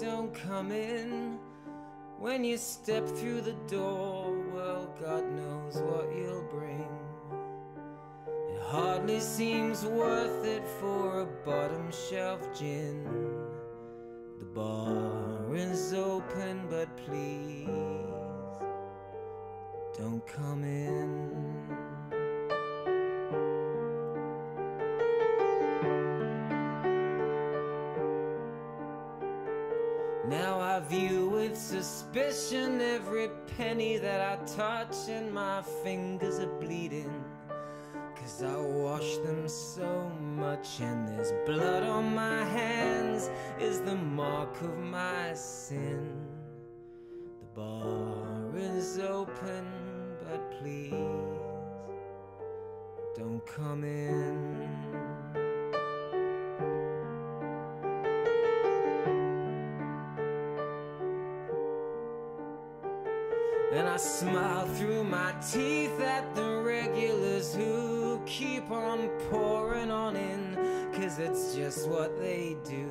don't come in. When you step through the door, well, God knows what you'll bring. It hardly seems worth it for a bottom shelf gin. The bar is open, but please don't come in. With suspicion every penny that I touch, and my fingers are bleeding. Cause I wash them so much, and there's blood on my hands, is the mark of my sin. The bar is open, but please don't come in. And I smile through my teeth at the regulars who keep on pouring on in, cause it's just what they do.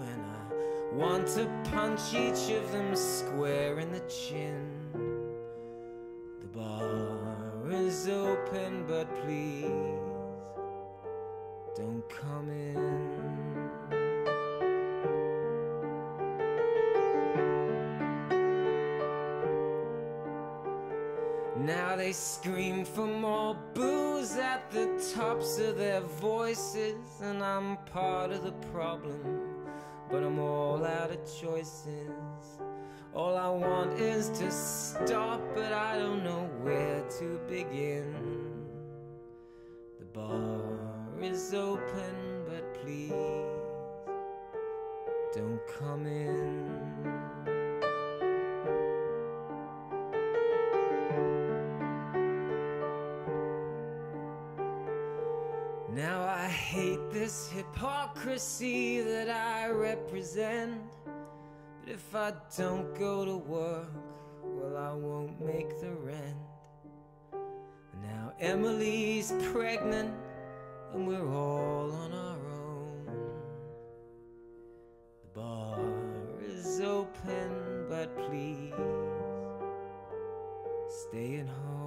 And I want to punch each of them square in the chin. The bar is open, but please don't come in. They scream for more booze at the tops of their voices, and I'm part of the problem, but I'm all out of choices. All I want is to stop, but I don't know where to begin. The bar is open, but please don't come in. Hypocrisy that I represent. But if I don't go to work, well, I won't make the rent. Now Emily's pregnant, and we're all on our own. The bar is open, but please stay at home.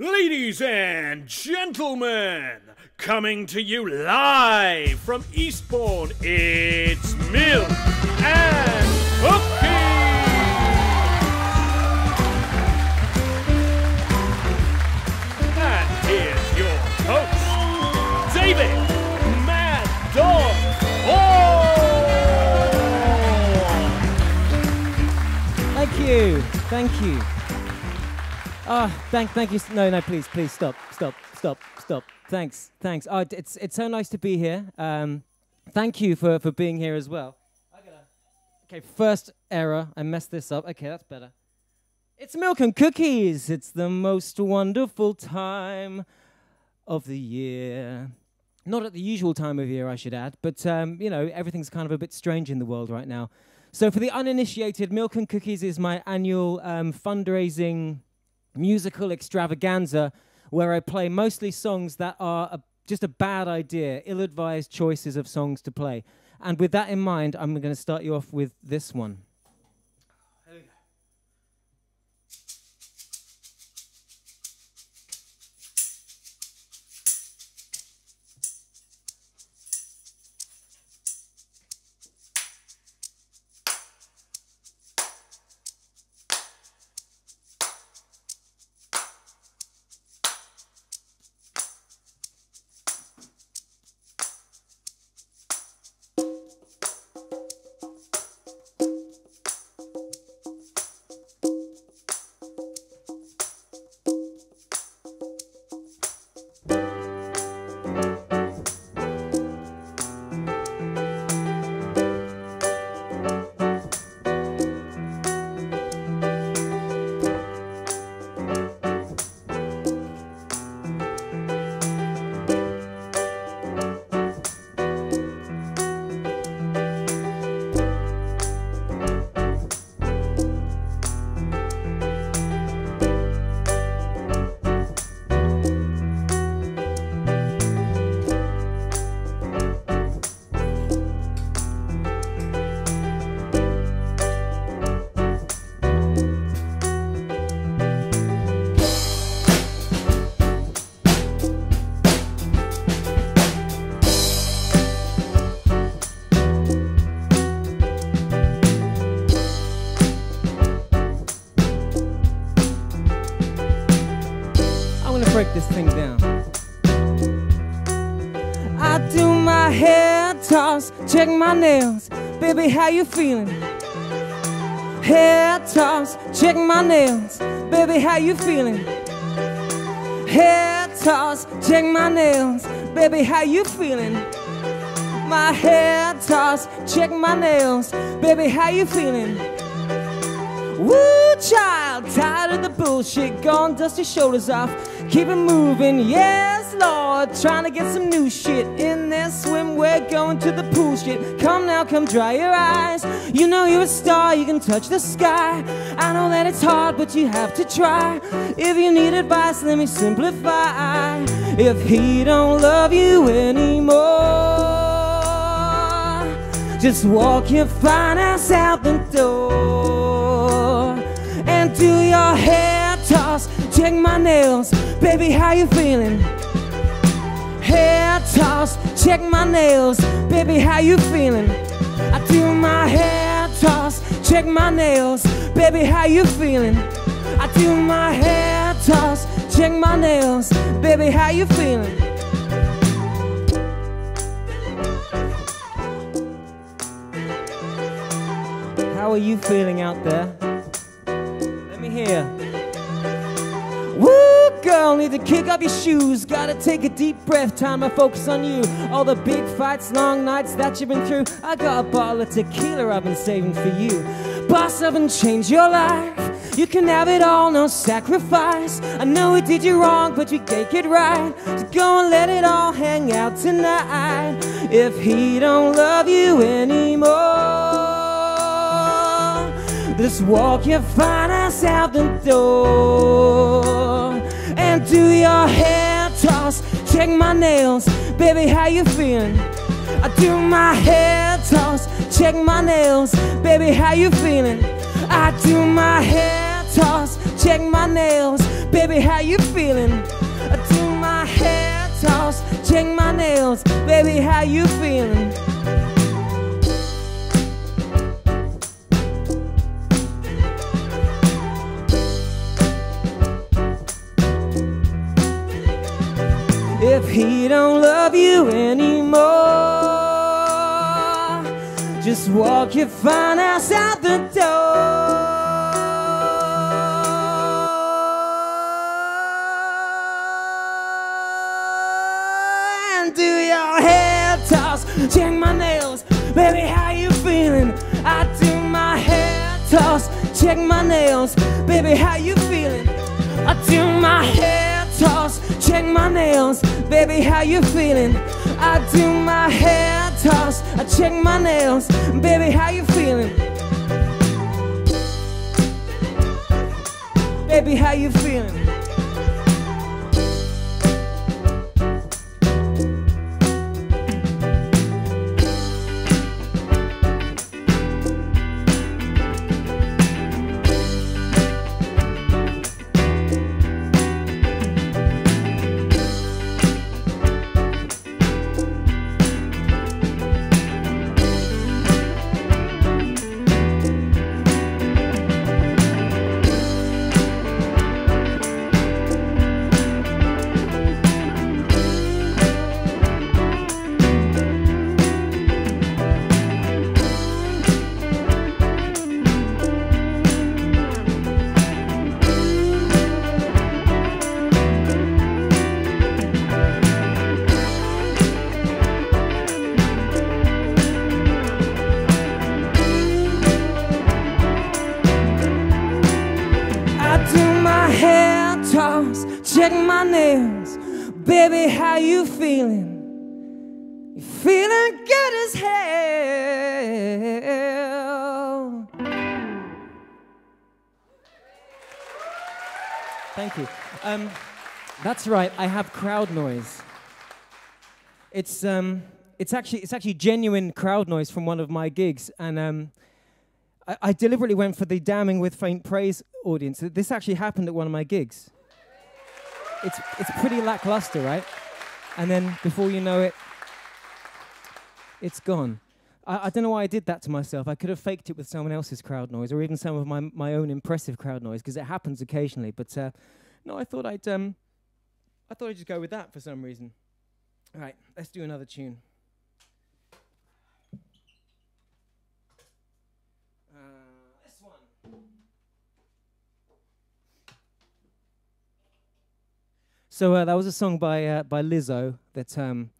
Ladies and gentlemen, coming to you live from Eastbourne, it's Milk and Cookies! And here's your host, David Mad Dog Hall! Thank you. Thank you. Ah, thank, thank you. No, no, please, please stop, stop, stop, stop. Thanks, thanks. Oh, it's it's so nice to be here. Um, thank you for for being here as well. Okay, first error. I messed this up. Okay, that's better. It's milk and cookies. It's the most wonderful time of the year. Not at the usual time of year, I should add, but um, you know everything's kind of a bit strange in the world right now. So, for the uninitiated, Milk and Cookies is my annual um, fundraising musical extravaganza where I play mostly songs that are a, just a bad idea, ill advised choices of songs to play. And with that in mind, I'm going to start you off with this one. Check my nails. Baby, how you feeling? Hair toss, check my nails. Baby, how you feeling? Hair toss, check my nails. Baby, how you feeling? My hair toss, check my nails. Baby, how you feeling? Woo, child, tired of the bullshit. Gone, dust your shoulders off. Keep it moving, yes, Lord. Trying to get some new shit in there. Swimwear, going to the pool shit. Come now, come dry your eyes. You know you're a star, you can touch the sky. I know that it's hard, but you have to try. If you need advice, let me simplify. If he don't love you anymore, just walk your fine ass out the door and do your hair. Check my nails, baby, how you feeling? Hair toss, check my nails, baby, how you feeling? I do my hair toss, check my nails, baby, how you feeling? I do my hair toss, check my nails, baby, how you feeling? How are you feeling out there? Let me hear. Girl, need to kick off your shoes. Gotta take a deep breath, time to focus on you. All the big fights, long nights that you've been through. I got a bottle of tequila I've been saving for you. Boss up and change your life. You can have it all, no sacrifice. I know we did you wrong, but we make it right. So go and let it all hang out tonight. If he don't love you anymore. Just walk your fine ass out the door and do your hair toss. Check my nails, baby, how you feeling? I do my hair toss. Check my nails, baby, how you feeling? I do my hair toss. Check my nails, baby, how you feeling? I do my hair toss. Check my nails, baby, how you feeling? He don't love you anymore. Just walk your fine ass out the door and do your hair toss. Check my nails, baby, how you feeling? I do my hair toss. Check my nails, baby, how you feeling? I do my hair toss. Check my nails, baby, how you feeling? I do my hair toss. I check my nails, baby, how you feeling? Baby, how you feeling? Um, that's right. I have crowd noise. It's um, it's actually it's actually genuine crowd noise from one of my gigs, and um, I, I deliberately went for the damning with faint praise audience. This actually happened at one of my gigs. It's it's pretty lackluster, right? And then before you know it, it's gone. I, I don't know why I did that to myself. I could have faked it with someone else's crowd noise, or even some of my my own impressive crowd noise, because it happens occasionally. But uh, no, I thought I'd um, I thought I'd just go with that for some reason. All right, let's do another tune. Uh. So uh, that was a song by uh, by Lizzo that um,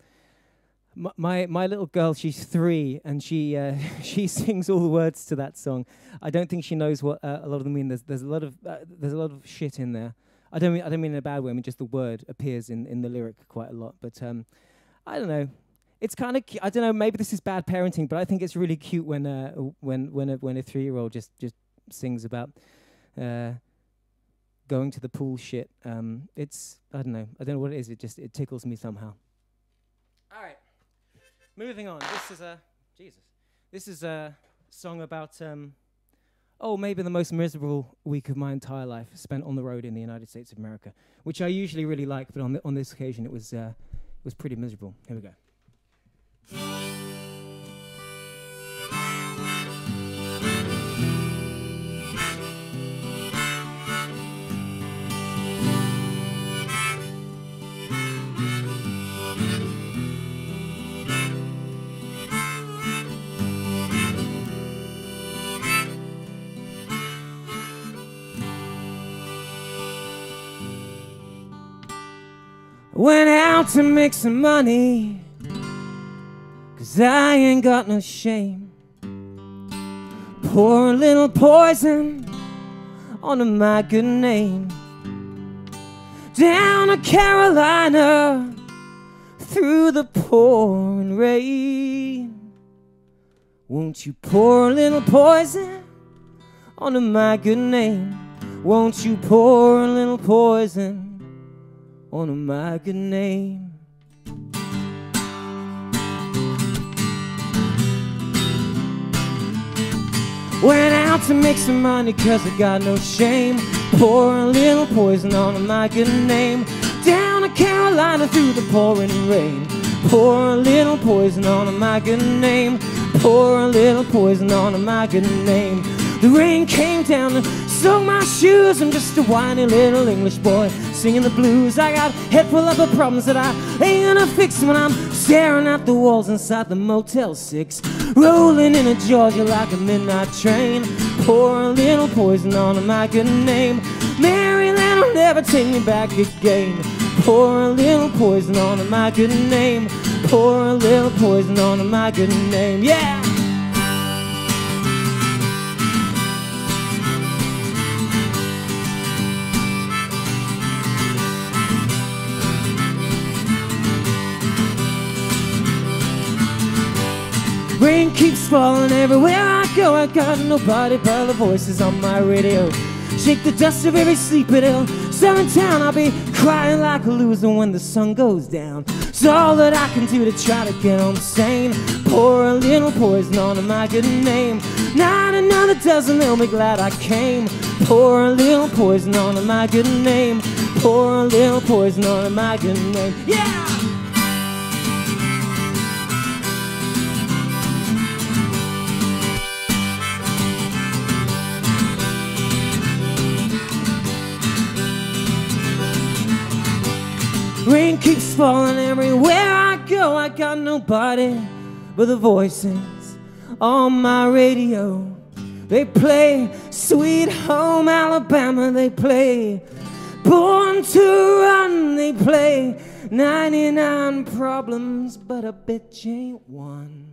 my my little girl she's three and she uh, she sings all the words to that song. I don't think she knows what uh, a lot of them mean. There's there's a lot of uh, there's a lot of shit in there. I don't mean I don't mean in a bad way. I mean just the word appears in, in the lyric quite a lot. But um, I don't know. It's kind of I don't know. Maybe this is bad parenting, but I think it's really cute when uh, when when a when a three year old just just sings about uh, going to the pool shit. Um, it's I don't know. I don't know what it is. It just it tickles me somehow. All right, moving on. This is a Jesus. This is a song about um, oh maybe the most miserable week of my entire life spent on the road in the United States of America, which I usually really like, but on the, on this occasion it was uh, it was pretty miserable. Here we go. Went out to make some money. Cause I ain't got no shame. Pour a little poison onto my good name. Down to Carolina through the pouring rain. Won't you pour a little poison onto my good name? Won't you pour a little poison onto my good name? Went out to make some money cause I got no shame. Pour a little poison on my good name. Down to Carolina through the pouring rain. Pour a little poison on my good name. Pour a little poison on my good name. The rain came down and my shoes. I'm just a whiny little English boy singing the blues. I got head full of problems that I ain't gonna fix when I'm staring at the walls inside the Motel 6. Rolling into Georgia like a midnight train. Pour a little poison on my good name. Maryland will never take me back again. Pour a little poison on my good name. Pour a little poison on my good name. Yeah! Rain keeps falling everywhere I go. I got nobody but the voices on my radio. Shake the dust of every sleeping ill. Southern town, I'll be crying like a loser when the sun goes down. It's all that I can do to try to get on the sane. Pour a little poison on my good name. Not another dozen, they'll be glad I came. Pour a little poison on my good name. Pour a little poison on my good name. Yeah! Rain keeps falling everywhere I go. I got nobody but the voices on my radio. They play Sweet Home Alabama. They play Born to Run. They play 99 Problems, but a bitch ain't one.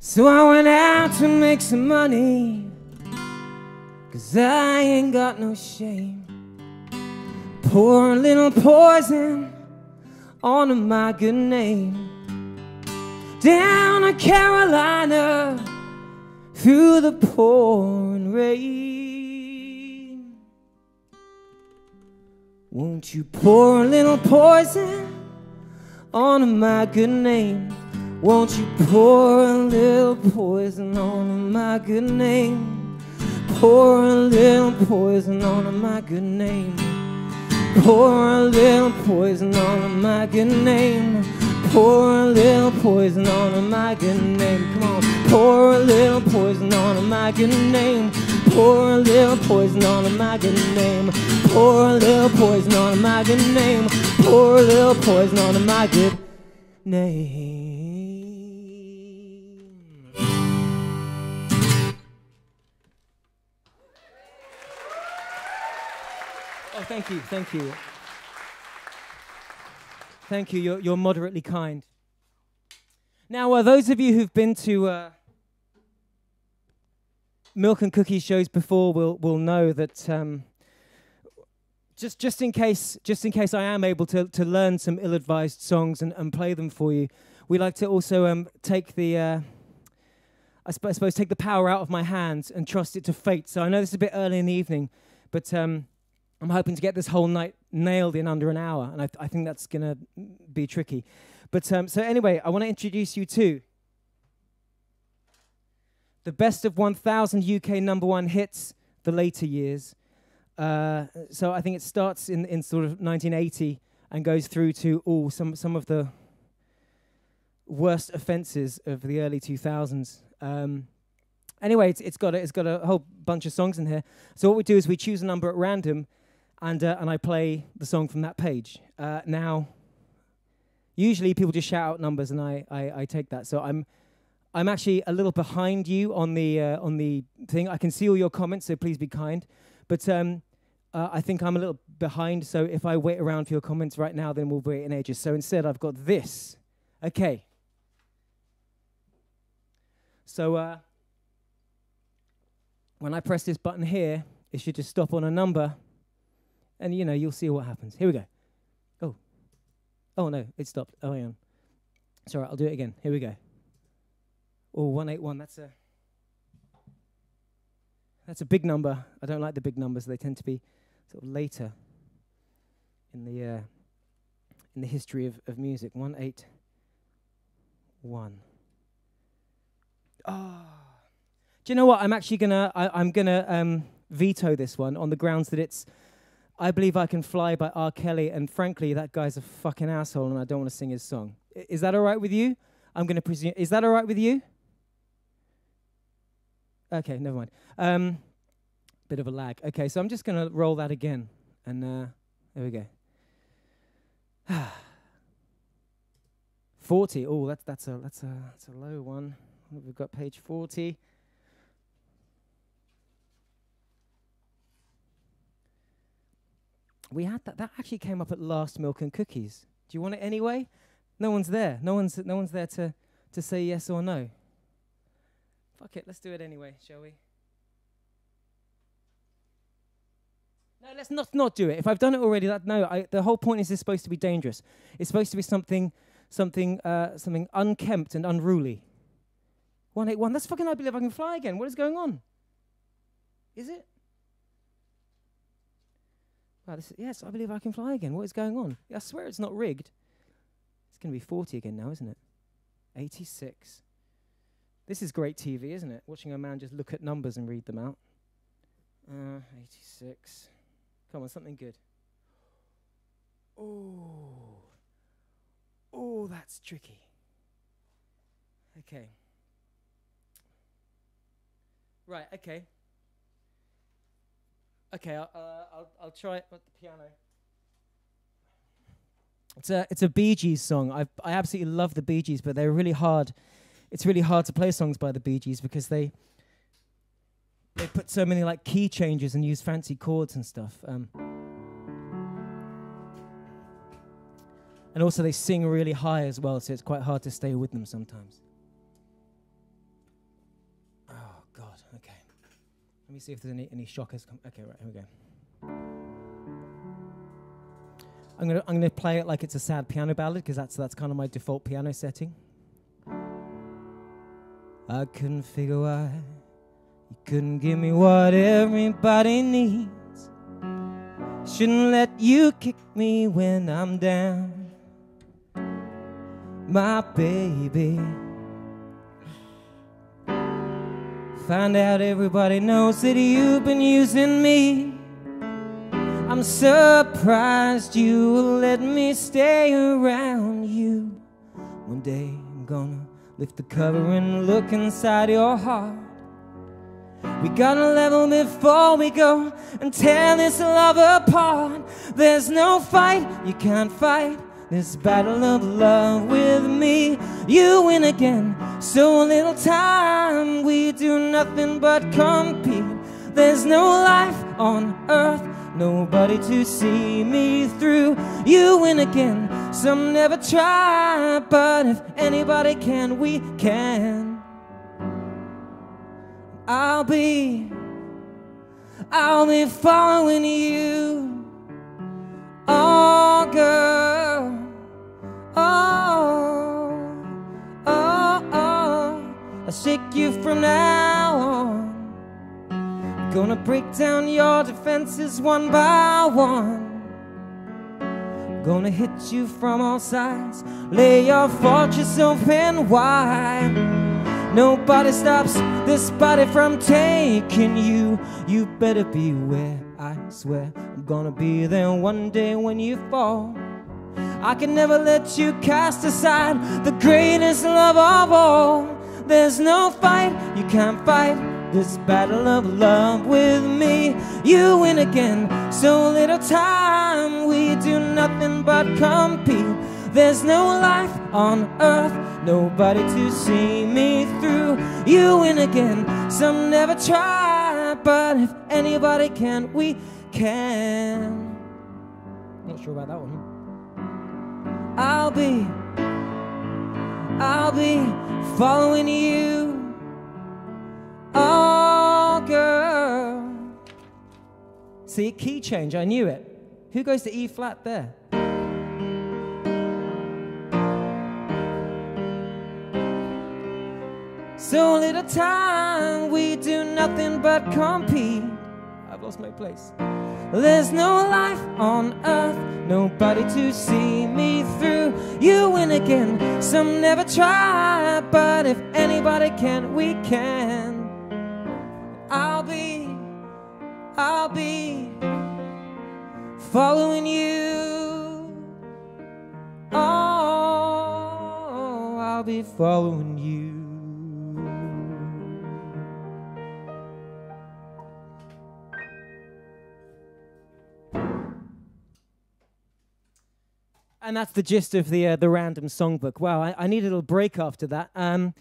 So I went out to make some money. Cause I ain't got no shame. Pour a little poison on my good name. Down to Carolina through the pouring rain. Won't you pour a little poison on my good name? Won't you pour a little poison on my good name? Pour a little poison on my good name. Pour a little poison on my good name. Pour a little poison on my good name. Come on. Pour a little poison on my good name. Pour a little poison on a maggot name. Pour a little poison on a maggot name. Pour a little poison on a maggot name. Thank you, thank you. Thank you, you're, you're moderately kind. Now, uh, those of you who've been to uh, Milk and cookie shows before will, will know that um, just, just, in case, just in case I am able to, to learn some ill advised songs and, and play them for you, we like to also um, take the. Uh, I, sp- I suppose take the power out of my hands and trust it to fate. So I know this is a bit early in the evening, but um, I'm hoping to get this whole night nailed in under an hour, and I, th- I think that's going to be tricky. But um, so anyway, I want to introduce you to the best of 1,000 UK number one hits, the later years. Uh, so I think it starts in, in sort of 1980 and goes through to all some some of the worst offences of the early 2000s. Um, anyway, it's, it's got a, it's got a whole bunch of songs in here. So what we do is we choose a number at random and uh, and I play the song from that page. Uh, now, usually people just shout out numbers, and I, I, I take that. So I'm I'm actually a little behind you on the uh, on the thing. I can see all your comments, so please be kind. But um, uh, I think I'm a little behind. So if I wait around for your comments right now, then we'll wait in ages. So instead, I've got this. Okay. So uh, when I press this button here, it should just stop on a number and you know you'll see what happens. Here we go. Oh, oh no, it stopped. Oh, hang on. Sorry, I'll do it again. Here we go. Oh, 181. That's a that's a big number. I don't like the big numbers. They tend to be sort of later in the uh, in the history of, of music. One eight one. Oh. Do you know what? I'm actually gonna I, I'm gonna um, veto this one on the grounds that it's I Believe I Can Fly by R. Kelly, and frankly, that guy's a fucking asshole, and I don't want to sing his song. I- is that all right with you? I'm going to presume. Is that all right with you? Okay, never mind. Um, bit of a lag. Okay, so I'm just going to roll that again, and uh, there we go. 40. Oh, that's that's a that's a that's a low one. We've got page 40. We had that. That actually came up at last Milk and Cookies. Do you want it anyway? No one's there. No one's no one's there to to say yes or no. Fuck it. Let's do it anyway, shall we? No, let's not not do it. If I've done it already, that no. I, the whole point is it's supposed to be dangerous. It's supposed to be something something uh, something unkempt and unruly. One eight one. That's fucking. I believe I can fly again. What is going on? Is it? Wow, this is, yes, I believe I can fly again. What is going on? I swear it's not rigged. It's going to be 40 again now, isn't it? 86. This is great TV, isn't it? Watching a man just look at numbers and read them out. Uh, 86. Come on, something good. Oh. Oh, that's tricky. Okay. Right, okay. Okay, I'll, uh, I'll, I'll try it with the piano. It's a, it's a Bee Gees song. I, I absolutely love the Bee Gees, but they're really hard. It's really hard to play songs by the Bee Gees because they they put so many like key changes and use fancy chords and stuff. Um, and also they sing really high as well, so it's quite hard to stay with them sometimes. Let me see if there's any, any shockers. Come. Okay, right, here we go. I'm gonna I'm gonna play it like it's a sad piano ballad because that's that's kind of my default piano setting. I couldn't figure why you couldn't give me what everybody needs. Shouldn't let you kick me when I'm down, my baby. Find out everybody knows that you've been using me. I'm surprised you let me stay around you. One day I'm gonna lift the cover and look inside your heart. We gotta level before we go and tear this love apart. There's no fight, you can't fight this battle of love with me. You win again, so little time. We do nothing but compete. There's no life on earth, nobody to see me through. You win again, some never try, but if anybody can, we can. I'll be, I'll be following you. Oh, girl. Shake you from now on. I'm Gonna break down your defenses one by one. Gonna hit you from all sides, lay your fortress open wide. Nobody stops this body from taking you. You better beware, I swear. I'm gonna be there one day when you fall. I can never let you cast aside the greatest love of all. There's no fight, you can't fight this battle of love with me. You win again, so little time. We do nothing but compete. There's no life on earth nobody to see me through. You win again, some never try, but if anybody can, we can. Not sure about that one. I'll be, I'll be following you. Oh, girl. See, key change, I knew it. Who goes to E flat there? So little time, we do nothing but compete. Lost my place. There's no life on earth, nobody to see me through. You win again, some never try, but if anybody can, we can. I'll be, I'll be following you. Oh, I'll be following you. And that's the gist of the uh, the random songbook. Wow, I, I need a little break after that. Um,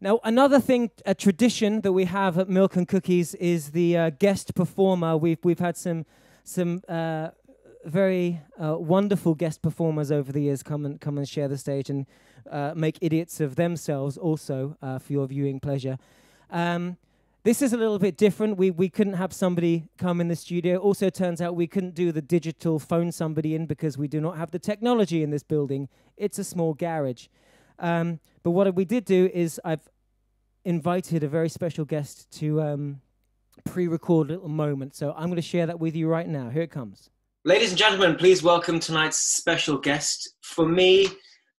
now, another thing, a tradition that we have at Milk and Cookies is the uh, guest performer. We've we've had some some uh, very uh, wonderful guest performers over the years come and come and share the stage and uh, make idiots of themselves also uh, for your viewing pleasure. Um, this is a little bit different. We, we couldn't have somebody come in the studio. Also, turns out we couldn't do the digital phone somebody in because we do not have the technology in this building. It's a small garage. Um, but what we did do is I've invited a very special guest to um, pre-record a little moment. So I'm going to share that with you right now. Here it comes. Ladies and gentlemen, please welcome tonight's special guest. For me,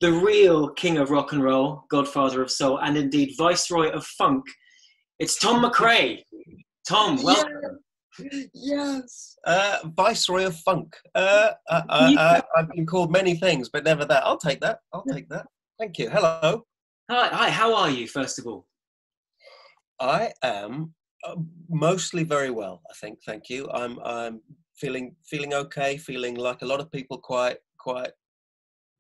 the real king of rock and roll, godfather of soul, and indeed viceroy of funk – it's Tom McRae. Tom, welcome. Yeah. Yes. Uh, Viceroy of Funk. Uh, uh, uh, uh, I've been called many things, but never that. I'll take that. I'll take that. Thank you. Hello. Hi. Hi. How are you, first of all? I am uh, mostly very well. I think. Thank you. I'm. I'm feeling feeling okay. Feeling like a lot of people. Quite quite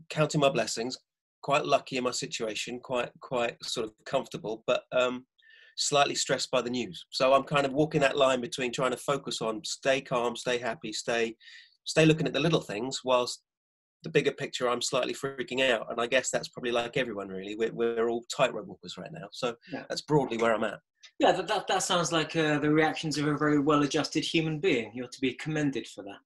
counting my blessings. Quite lucky in my situation. Quite quite sort of comfortable. But um, slightly stressed by the news. So I'm kind of walking that line between trying to focus on stay calm, stay happy, stay stay looking at the little things, whilst the bigger picture I'm slightly freaking out. And I guess that's probably like everyone really. We're, we're all tightrope walkers right now. So yeah. that's broadly where I'm at. Yeah, that, that, that sounds like uh, the reactions of a very well-adjusted human being. You're to be commended for that.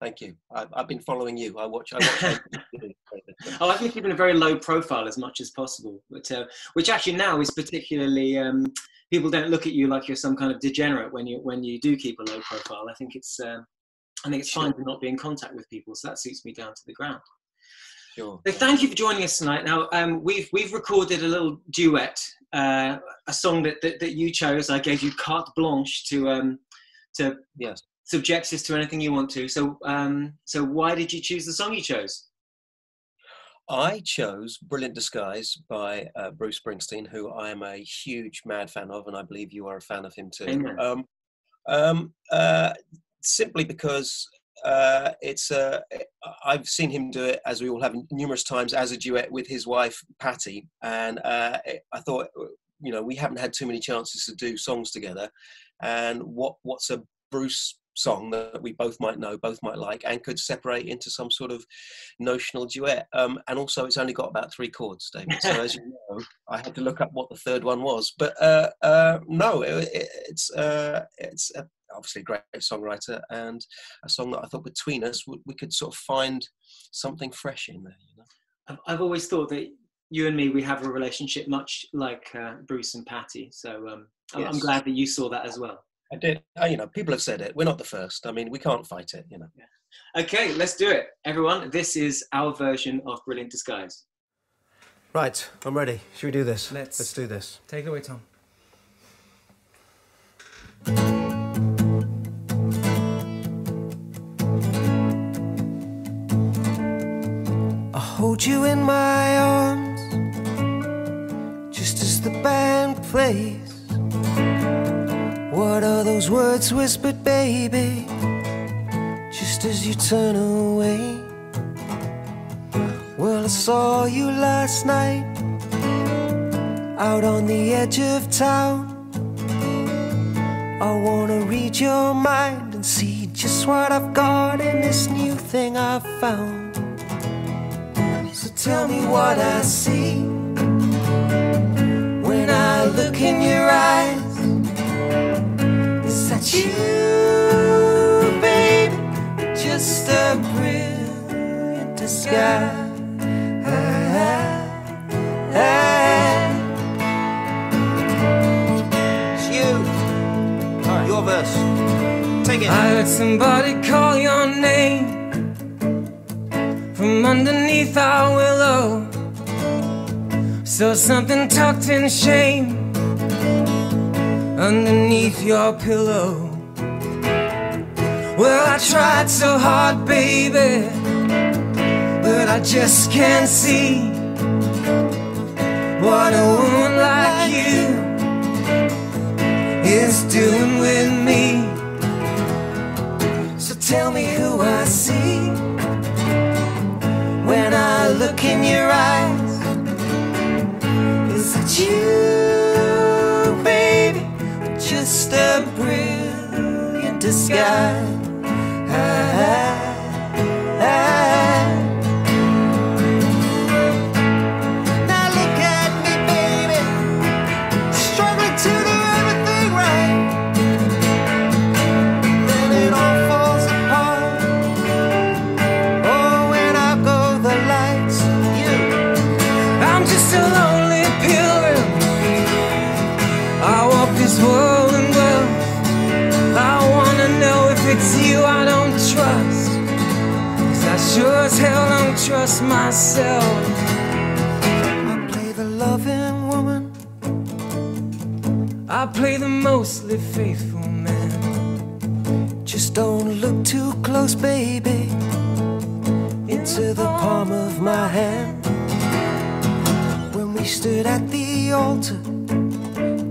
Thank you. I've, I've been following you. I watch. I watch oh, I've been keeping a very low profile as much as possible, but uh, which actually now is particularly. Um, people don't look at you like you're some kind of degenerate when you when you do keep a low profile. I think it's. Um, I think it's fine to not be in contact with people, so that suits me down to the ground. Sure. So thank you for joining us tonight. Now um, we've we've recorded a little duet, uh, a song that, that, that you chose. I gave you carte blanche to um, to yes subject us to anything you want to. So, um, so why did you choose the song you chose? I chose Brilliant Disguise by uh, Bruce Springsteen, who I am a huge mad fan of, and I believe you are a fan of him too. Um, um, uh, simply because uh, it's uh, I've seen him do it as we all have numerous times as a duet with his wife Patty, and uh, I thought you know we haven't had too many chances to do songs together, and what what's a Bruce song that we both might know, both might like, and could separate into some sort of notional duet. Um, and also, it's only got about three chords, David. So as you know, I had to look up what the third one was. But uh, uh, no, it, it, it's uh, it's obviously a great songwriter and a song that I thought between us we, we could sort of find something fresh in there. You know, I've always thought that you and me we have a relationship much like uh, Bruce and Patty. So um, yes. I'm glad that you saw that as well. I did. Uh, you know, people have said it. We're not the first. I mean, we can't fight it. You know. Yeah. Okay, let's do it, everyone. This is our version of Brilliant Disguise. Right, I'm ready. Should we do this? Let's. Let's do this. Take it away, Tom. I hold you in my arms, just as the band plays. What are those words whispered, baby? Just as you turn away. Well, I saw you last night out on the edge of town. I wanna read your mind and see just what I've got in this new thing I've found. So tell me what I see when I look in your eyes that you, baby, just a brilliant disguise. It's you. Your verse. Take it. I heard somebody call your name from underneath our willow. Saw something tucked in shame underneath your pillow. Well, I tried so hard, baby, but I just can't see what a woman like you is doing with me. So tell me who I see when I look in your eyes. Is it you? Just a brilliant disguise. Now as hell don't trust myself. I play the loving woman. I play the mostly faithful man. Just don't look too close, baby, into the palm of my hand. When we stood at the altar,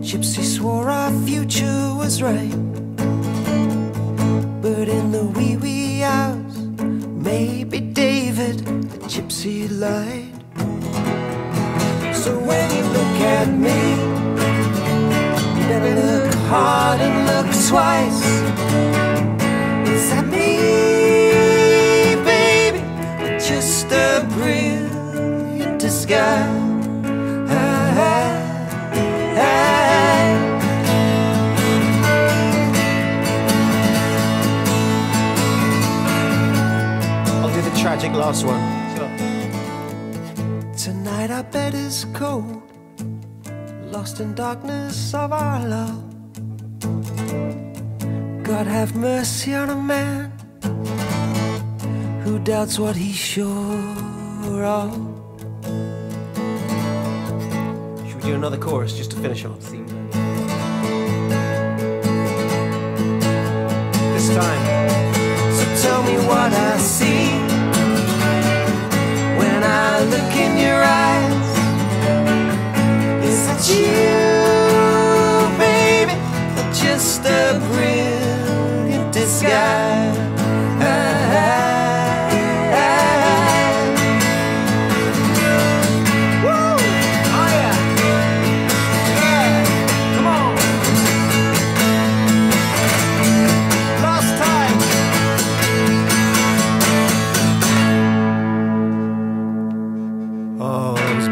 Gypsy swore our future was right. But in the wee wee hours, maybe gypsy light. So when you look at me, you better look hard and look twice. Is that me, baby? Or just a brilliant disguise? I'll do the tragic last one. Lost in darkness of our love. God have mercy on a man who doubts what he's sure of. Should we do another chorus just to finish on? This time. So tell me what I see when I look it's you, baby, just a brilliant disguise.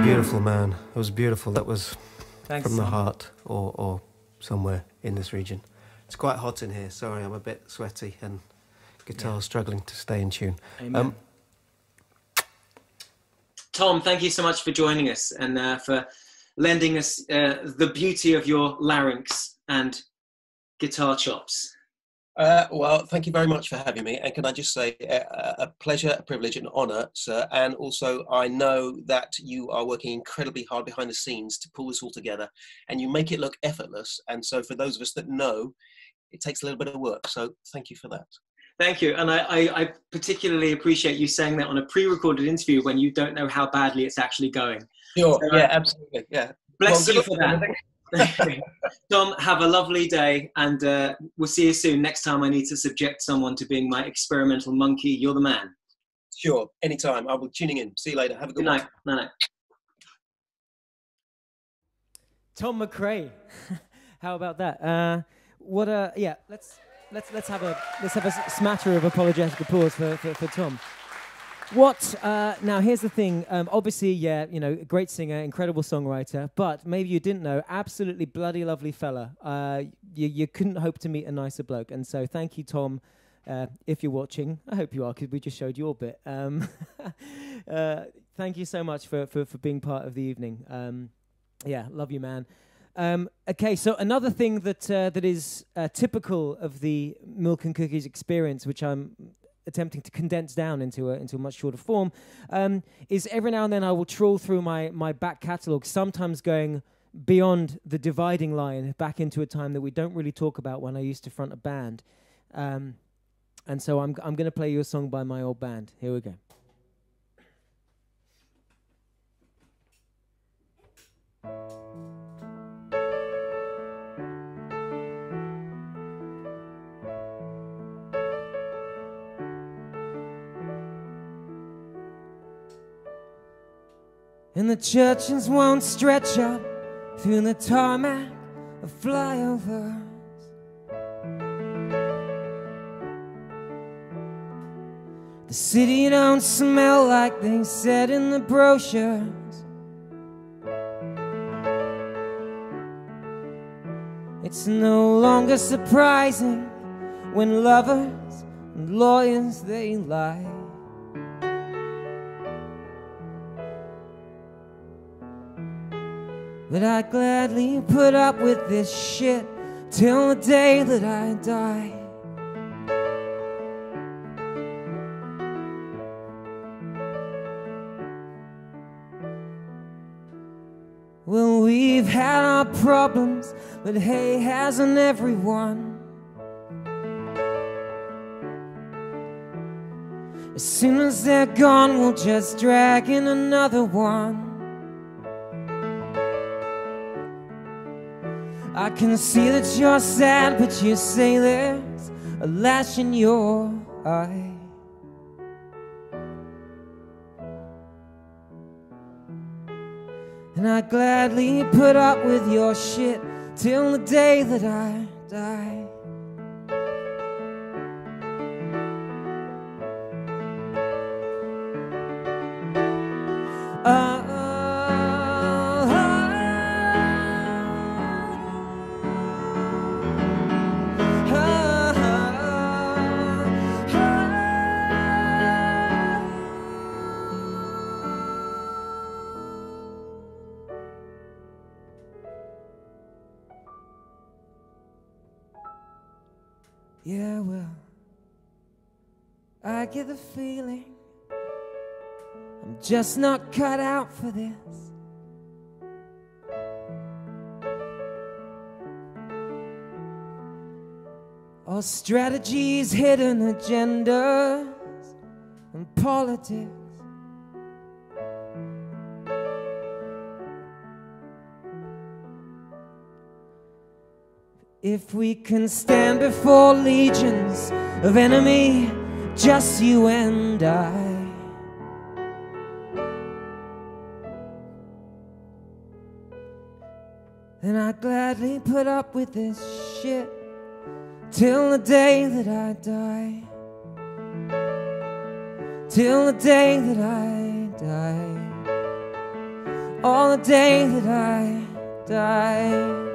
beautiful, man. It was beautiful. That was Thanks, from the heart or, or somewhere in this region. It's quite hot in here. Sorry, I'm a bit sweaty and guitar struggling to stay in tune. Amen. Um, Tom, thank you so much for joining us and uh, for lending us uh, the beauty of your larynx and guitar chops. Uh, well, thank you very much for having me. And can I just say, uh, a pleasure, a privilege, an honour, sir. And also, I know that you are working incredibly hard behind the scenes to pull this all together, and you make it look effortless. And so, for those of us that know, it takes a little bit of work. So, thank you for that. Thank you. And I, I, I particularly appreciate you saying that on a pre recorded interview when you don't know how badly it's actually going. Sure. So, uh, yeah, absolutely. Yeah. Bless Well, you for that. with. Tom, have a lovely day, and uh, we'll see you soon. Next time I need to subject someone to being my experimental monkey, you're the man. Sure. Anytime. I'll be tuning in. See you later. Have a good Good night. Night night. Tom McRae. How about that? Uh, what a yeah. Let's let's let's have a let's have a smatter of apologetic applause for for, for Tom. What uh, now? Here's the thing. Um, obviously, yeah, you know, great singer, incredible songwriter, but maybe you didn't know, absolutely bloody lovely fella. Uh, you you couldn't hope to meet a nicer bloke, and so thank you, Tom. Uh, if you're watching, I hope you are, because we just showed your bit. Um, uh, thank you so much for, for, for being part of the evening. Um, yeah, love you, man. Um, okay, so another thing that uh, that is uh, typical of the Milk and Cookies experience, which I'm attempting to condense down into a into a much shorter form, um, is every now and then I will trawl through my my back catalogue, sometimes going beyond the dividing line, back into a time that we don't really talk about when I used to front a band. Um, and so I'm I'm going to play you a song by my old band. Here we go. And the churches won't stretch up through the tarmac of flyovers. The city don't smell like they said in the brochures. It's no longer surprising when lovers and lawyers they lie. But I'd gladly put up with this shit till the day that I die. Well, we've had our problems, but hey, hasn't everyone? As soon as they're gone, we'll just drag in another one. I can see that you're sad, but you say there's a lash in your eye. And I'd gladly put up with your shit till the day that I die. Get the feeling I'm just not cut out for this. All strategies, hidden agendas, and politics. If we can stand before legions of enemy, just you and I. And I'd gladly put up with this shit till the day that I die. Till the day that I die. all the day that I die.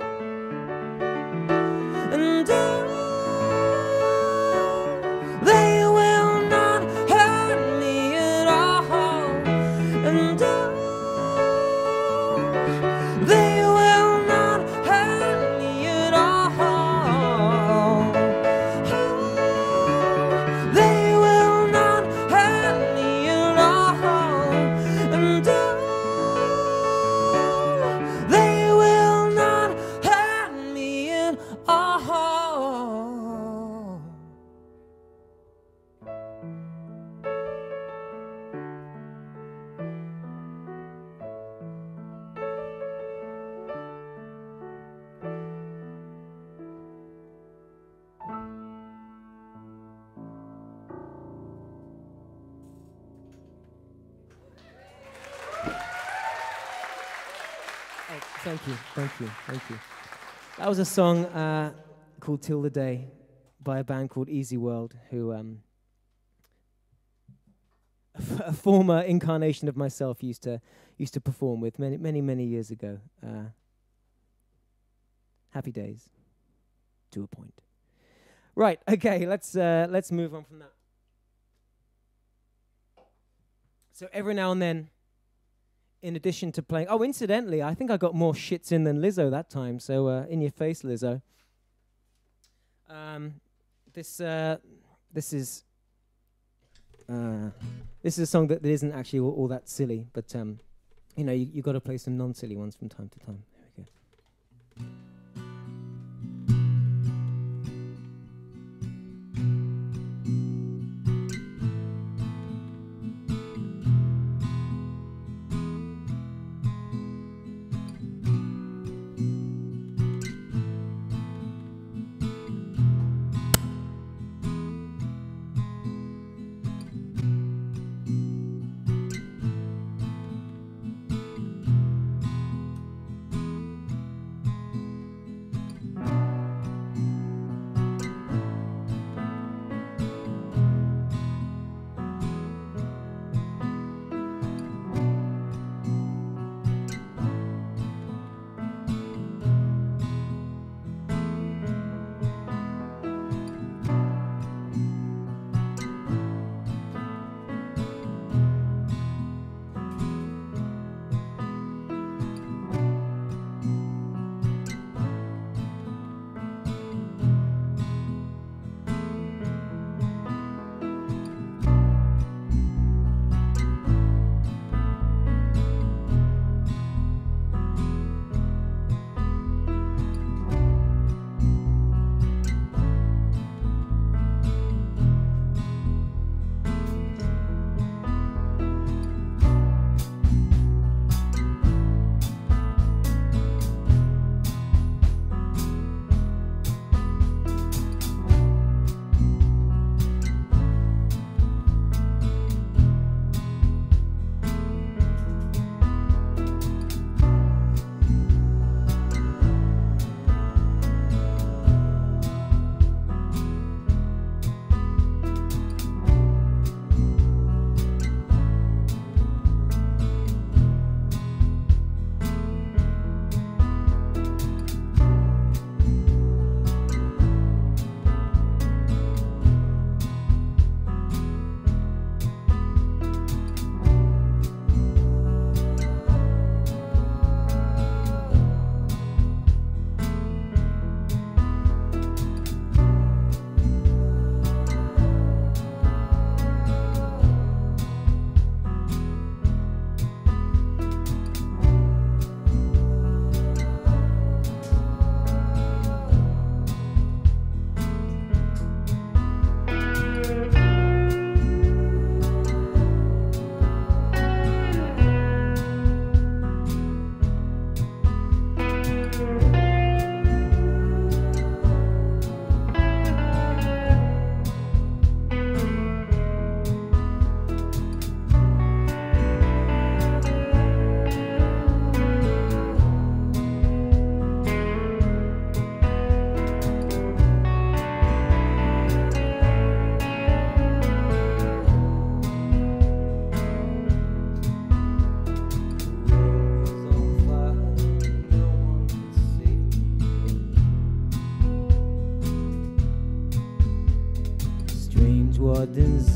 Was a song uh, called "Till the Day" by a band called Easy World, who um, a, former incarnation of myself used to used to perform with many many many years ago. Uh, happy days, to a point. Right. Okay. Let's uh, let's move on from that. So every now and then, in addition to playing, oh, incidentally, I think I got more shits in than Lizzo that time. So uh, in your face, Lizzo. Um, this uh, this is uh, this is a song that, that isn't actually all, all that silly, but um, you know, you you got to play some non-silly ones from time to time.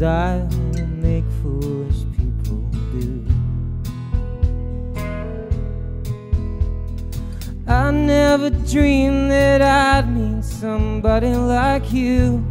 What desire make foolish people do. I never dreamed that I'd meet somebody like you.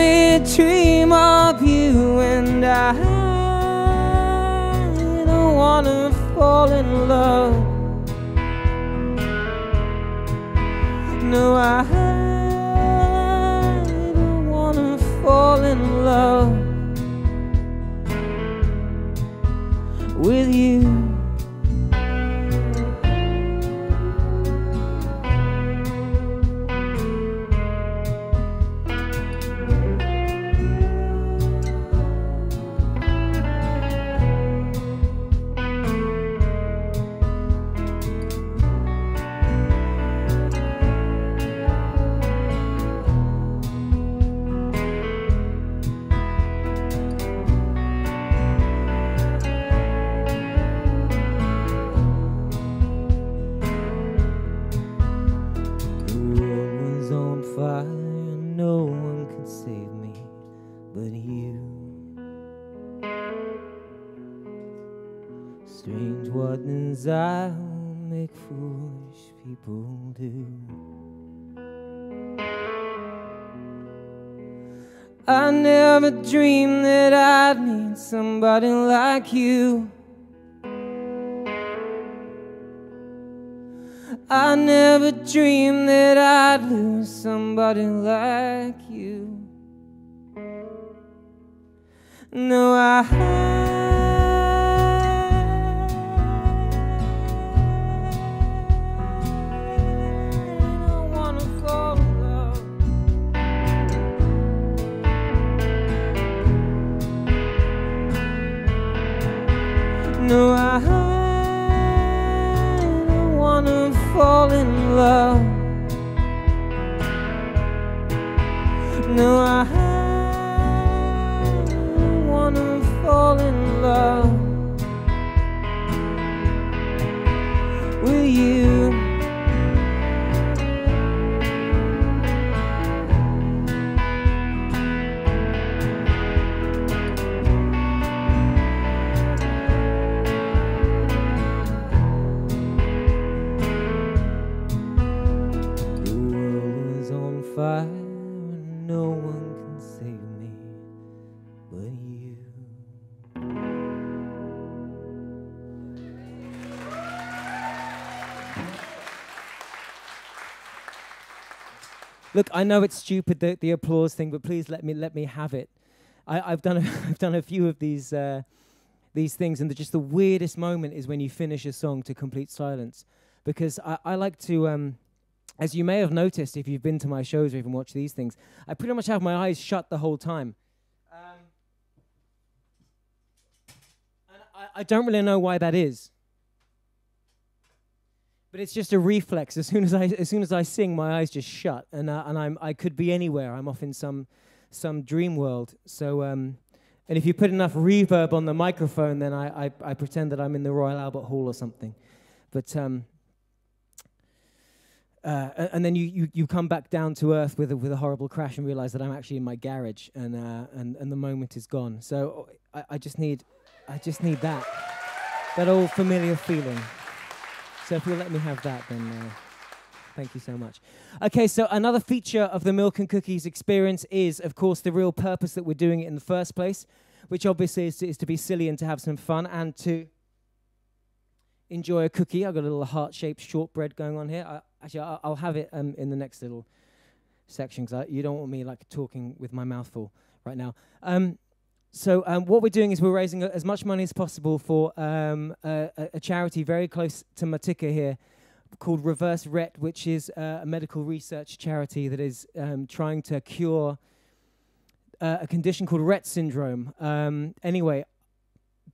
Me dream of you and I don't wanna fall in love. No I don't wanna fall in love with you do. I never dreamed that I'd meet somebody like you. I never dreamed that I'd lose somebody like you. No, I. No, I don't wanna fall in love. No, I don't wanna fall in love with you. Look, I know it's stupid the, the applause thing, but please let me let me have it. I, I've done a, I've done a few of these uh, these things, and the, just the weirdest moment is when you finish a song to complete silence, because I, I like to. Um, as you may have noticed if you've been to my shows or even watched these things, I pretty much have my eyes shut the whole time. Um, and I, I don't really know why that is. But it's just a reflex. As soon as I, as soon as I sing, my eyes just shut, and uh, and I'm I could be anywhere. I'm off in some some dream world. So um, and if you put enough reverb on the microphone, then I, I I pretend that I'm in the Royal Albert Hall or something. But um, uh, and then you, you, you come back down to earth with a, with a horrible crash and realize that I'm actually in my garage and uh, and and the moment is gone. So I, I just need I just need that that old familiar feeling. So if you'll let me have that, then uh, thank you so much. Okay, so another feature of the Milk and Cookies experience is, of course, the real purpose that we're doing it in the first place, which obviously is to, is to be silly and to have some fun and to enjoy a cookie. I've got a little heart-shaped shortbread going on here. I, actually, I'll, I'll have it um, in the next little section because you don't want me like talking with my mouth full right now. Um, so um, what we're doing is we're raising as much money as possible for um, a, a- charity very close to Matika here called Reverse Rett, which is uh, a medical research charity that is um, trying to cure uh, a condition called Rett syndrome. Um, anyway,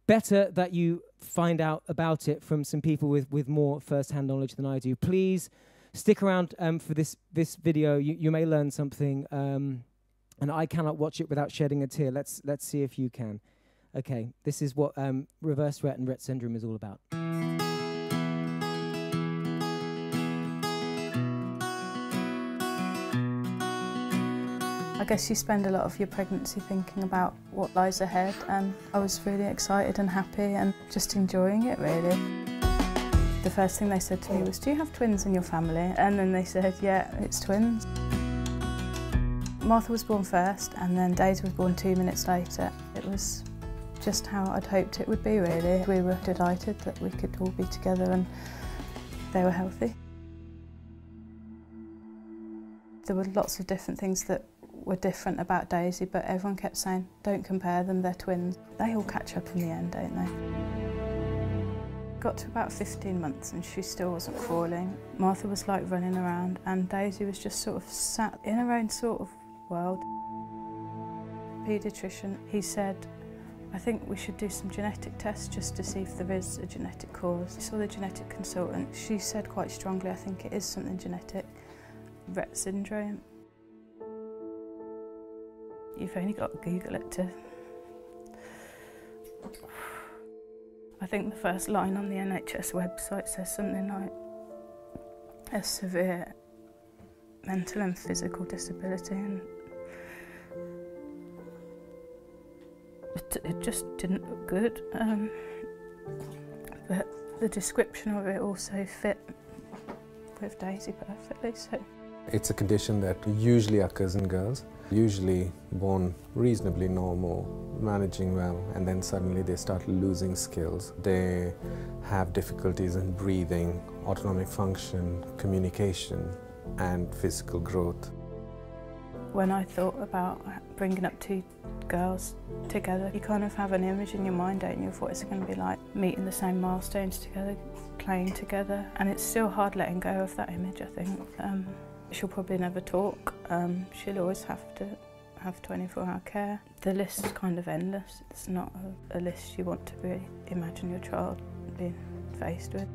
better that you find out about it from some people with, with more first-hand knowledge than I do. Please stick around um, for this this video. You, you may learn something, um, and I cannot watch it without shedding a tear. Let's let's see if you can. Okay, this is what um, reverse Rett and Rett syndrome is all about. I guess you spend a lot of your pregnancy thinking about what lies ahead and I was really excited and happy and just enjoying it really. The first thing they said to me was, do you have twins in your family? And then they said, yeah, it's twins. Martha was born first and then Daisy was born two minutes later. It was just how I'd hoped it would be really. We were delighted that we could all be together and they were healthy. There were lots of different things that were different about Daisy, but everyone kept saying, don't compare them, they're twins. They all catch up in the end, don't they? Got to about 15 months and she still wasn't crawling. Martha was like running around and Daisy was just sort of sat in her own sort of world. Paediatrician, he said, I think we should do some genetic tests just to see if there is a genetic cause. I saw the genetic consultant. She said quite strongly, I think it is something genetic, Rett syndrome. You've only got to Google it to. I think the first line on the NHS website says something like a severe mental and physical disability, and it, it just didn't look good. Um, but the description of it also fit with Daisy perfectly. So It's a condition that usually occurs in girls, usually born reasonably normal, managing well, and then suddenly they start losing skills. They have difficulties in breathing, autonomic function, communication, and physical growth. when I thought about bringing up two girls together, you kind of have an image in your mind, don't you, of what it's going to be like meeting the same milestones together, playing together, and it's still hard letting go of that image. I think um, she'll probably never talk. Um, she'll always have to have 24-hour care. The list is kind of endless. It's not a, a list you want to really imagine your child being faced with.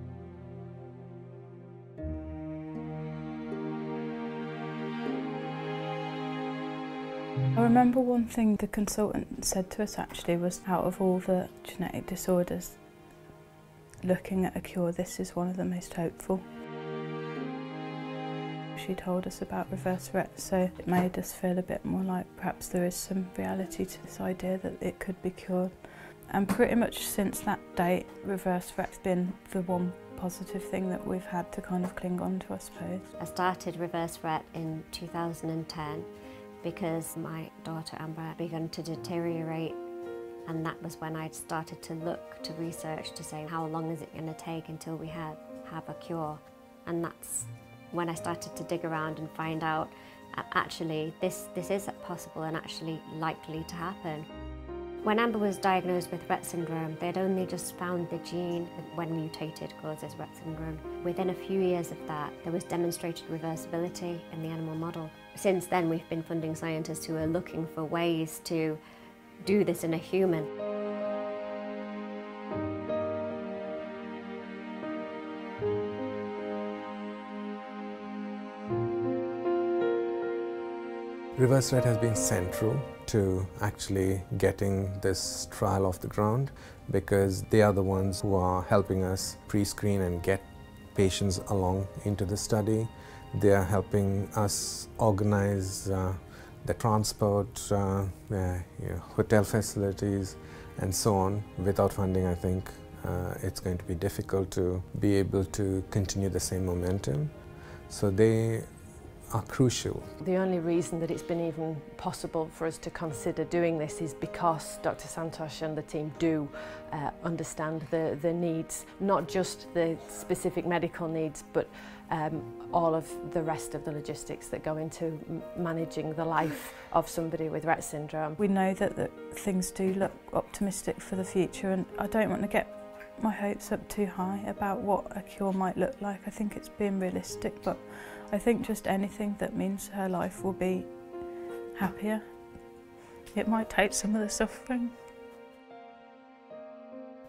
I remember one thing the consultant said to us actually was out of all the genetic disorders, looking at a cure, this is one of the most hopeful. She told us about reverse Rett, so it made us feel a bit more like perhaps there is some reality to this idea that it could be cured. And pretty much since that date, reverse Rett's been the one positive thing that we've had to kind of cling on to, I suppose. I started Reverse Rett in 2010 because my daughter Amber had begun to deteriorate and that was when I started to look to research to say how long is it going to take until we have, have a cure and that's when I started to dig around and find out uh, actually this, this is possible and actually likely to happen. When Amber was diagnosed with Rett syndrome, they'd only just found the gene that when mutated causes Rett syndrome. Within a few years of that, there was demonstrated reversibility in the animal model. Since then, we've been funding scientists who are looking for ways to do this in a human. Reverse Rett has been central to actually getting this trial off the ground because they are the ones who are helping us pre-screen and get patients along into the study. They are helping us organize uh, the transport, uh, you know, hotel facilities, and so on. Without funding, I think uh, it's going to be difficult to be able to continue the same momentum. So they are crucial. The only reason that it's been even possible for us to consider doing this is because Dr Santosh and the team do uh, understand the, the needs, not just the specific medical needs, but um, all of the rest of the logistics that go into managing the life of somebody with Rett syndrome. We know that, that things do look optimistic for the future and I don't want to get my hopes up too high about what a cure might look like. I think it's being realistic, but I think just anything that means her life will be happier. It might take some of the suffering.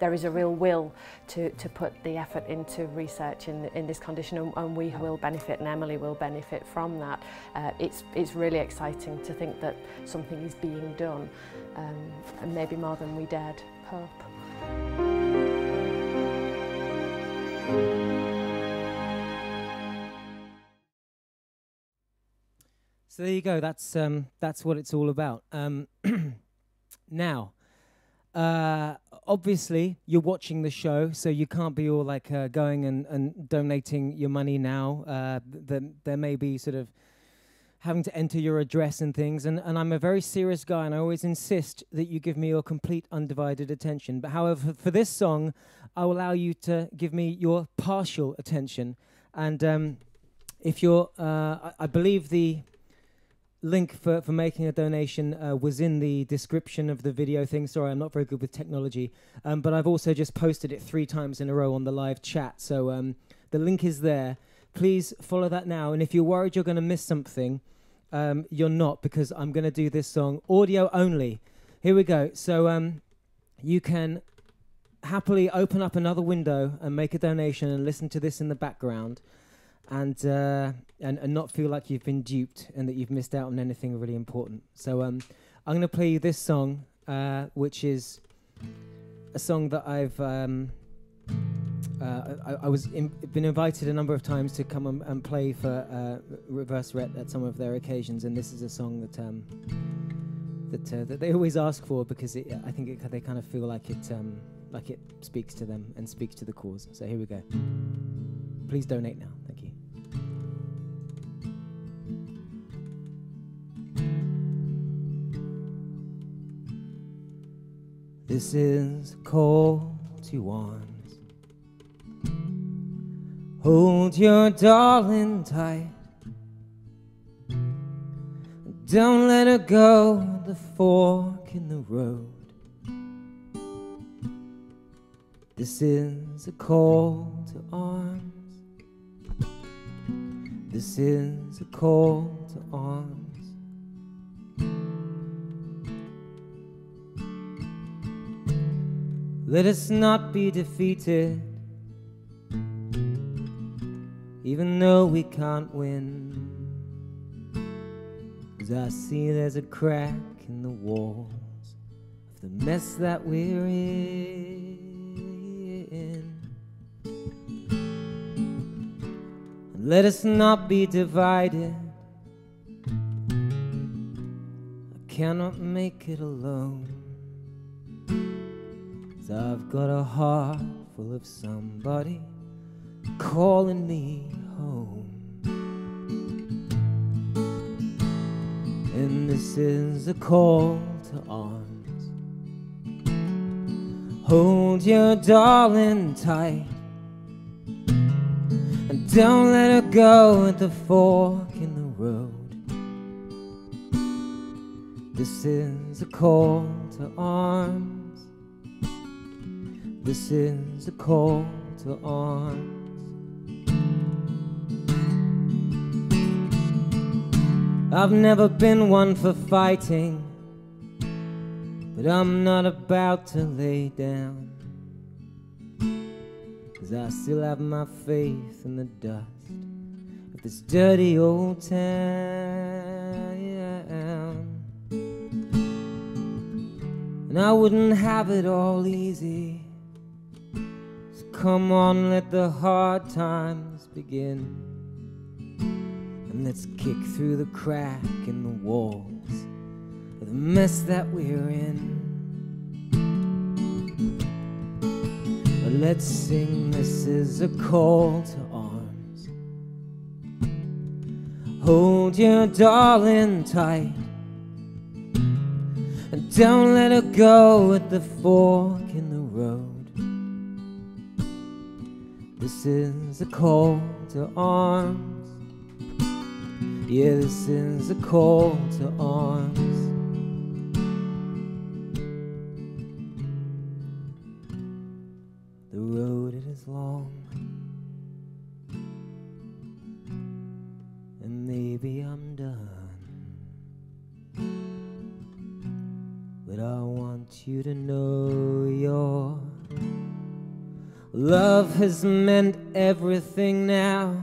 There is a real will to, to put the effort into research in, in this condition and, and we will benefit and Emily will benefit from that. Uh, it's, it's really exciting to think that something is being done um, and maybe more than we dared hope. So there you go. That's um, that's what it's all about. Um, now, uh, obviously, you're watching the show, so you can't be all like uh, going and, and donating your money now. Uh, th- there may be sort of having to enter your address and things. And, and I'm a very serious guy, and I always insist that you give me your complete undivided attention. But however, for this song, I will allow you to give me your partial attention. And um, if you're, uh, I, I believe the link for, for making a donation uh, was in the description of the video thing. Sorry, I'm not very good with technology. Um, but I've also just posted it three times in a row on the live chat. So um, the link is there. Please follow that now. And if you're worried you're going to miss something, um, you're not because I'm going to do this song audio only. Here we go. So um, you can happily open up another window and make a donation and listen to this in the background and uh, and, and not feel like you've been duped and that you've missed out on anything really important. So um, I'm going to play you this song, uh, which is a song that I've um, uh, I, I, was in, been invited a number of times to come and, play for uh, Reverse Rett at some of their occasions, and this is a song that um, that uh, that they always ask for because it, I think it, they kind of feel like it um, like it speaks to them and speaks to the cause. So here we go. Please donate now. This is a call to arms. Hold your darling tight. Don't let her go the fork in the road. This is a call to arms. This is a call to arms. Let us not be defeated, even though we can't win. As I see there's a crack in the walls of the mess that we're in. And let us not be divided. I cannot make it alone. I've got a heart full of somebody calling me home. And this is a call to arms. Hold your darling tight. And don't let her go at the fork in the road. This is a call to arms. This is a call to arms. I've never been one for fighting, but I'm not about to lay down. Cause I still have my faith in the dust of this dirty old town. And I wouldn't have it all easy. Come on, let the hard times begin. And let's kick through the crack in the walls of the mess that we're in. But let's sing this is a call to arms. Hold your darling tight. And don't let her go at the fork in the road. This is a call to arms. Yeah, this is a call to arms. Has meant everything now.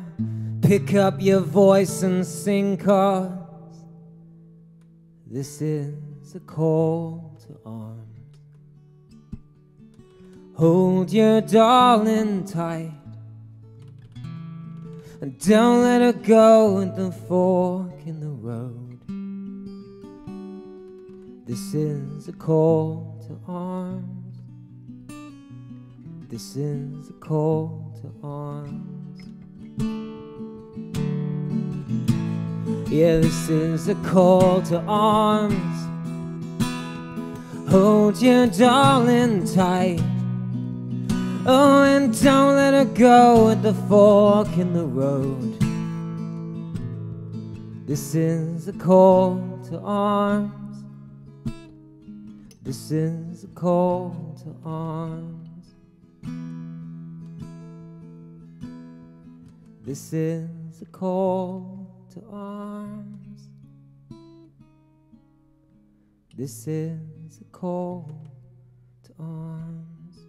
Pick up your voice and sing, cause this is a call to arms. Hold your darling tight. And don't let her go at the fork in the road. This is a call to arms. This is a call to arms. Yeah, this is a call to arms. Hold your darling tight. Oh, and don't let her go at the fork in the road. This is a call to arms. This is a call to arms. This is a call to arms. This is a call to arms.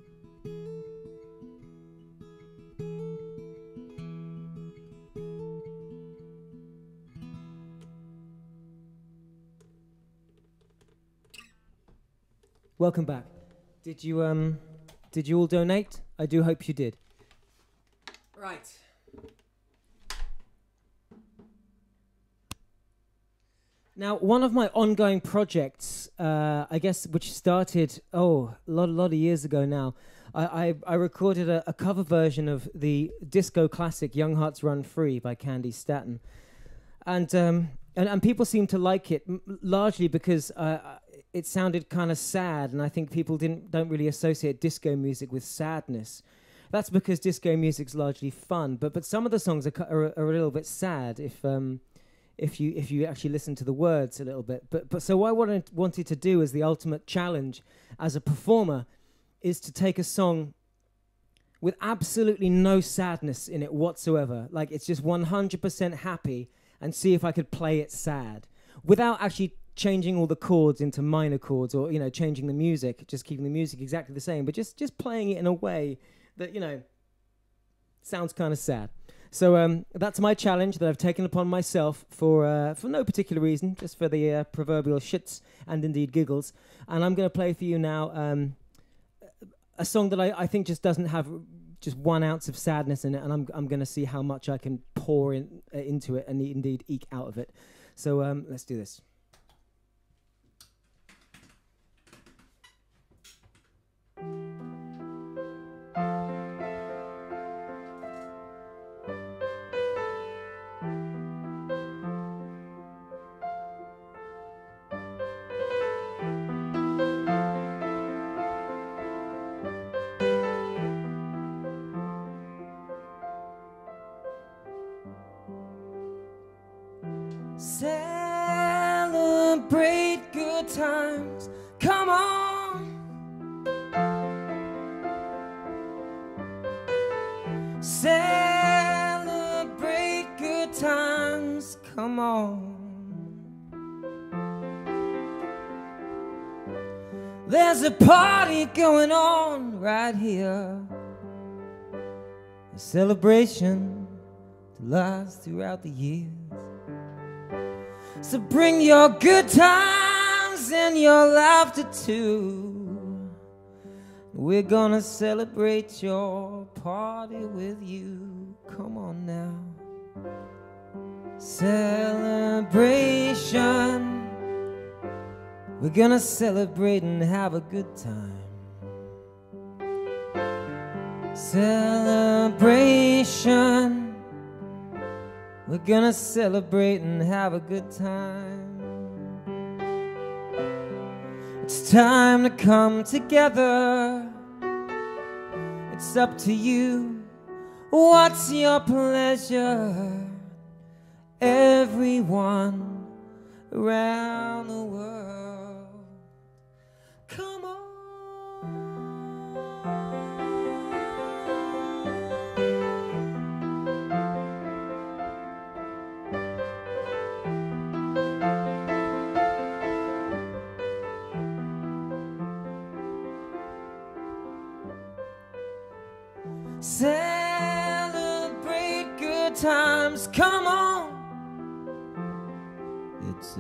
Welcome back. Did you um did you all donate? I do hope you did. Right. Now, one of my ongoing projects, uh, I guess, which started oh a lot, a lot of years ago now, I, I, I recorded a, a cover version of the disco classic "Young Hearts Run Free" by Candi Staton, and um, and, and people seem to like it m- largely because uh, it sounded kind of sad, and I think people didn't don't really associate disco music with sadness. That's because disco music's largely fun, but but some of the songs are, are, are a little bit sad if um, if you if you actually listen to the words a little bit. But but so what I wanted wanted to do as the ultimate challenge as a performer is to take a song with absolutely no sadness in it whatsoever. Like it's just 100% happy and see if I could play it sad without actually changing all the chords into minor chords or you know changing the music, just keeping the music exactly the same, but just just playing it in a way that you know sounds kind of sad. So um, that's my challenge that I've taken upon myself for uh, for no particular reason, just for the uh, proverbial shits and indeed giggles. And I'm going to play for you now um, a song that I, I think just doesn't have just one ounce of sadness in it, and I'm I'm going to see how much I can pour in, uh, into it and indeed eke out of it. So um, let's do this. There's a party going on right here. A celebration to last throughout the years. So bring your good times and your laughter too. We're gonna celebrate your party with you. Come on now. celebration. We're gonna celebrate and have a good time. Celebration. We're gonna celebrate and have a good time. It's time to come together. It's up to you. What's your pleasure? Everyone around the world.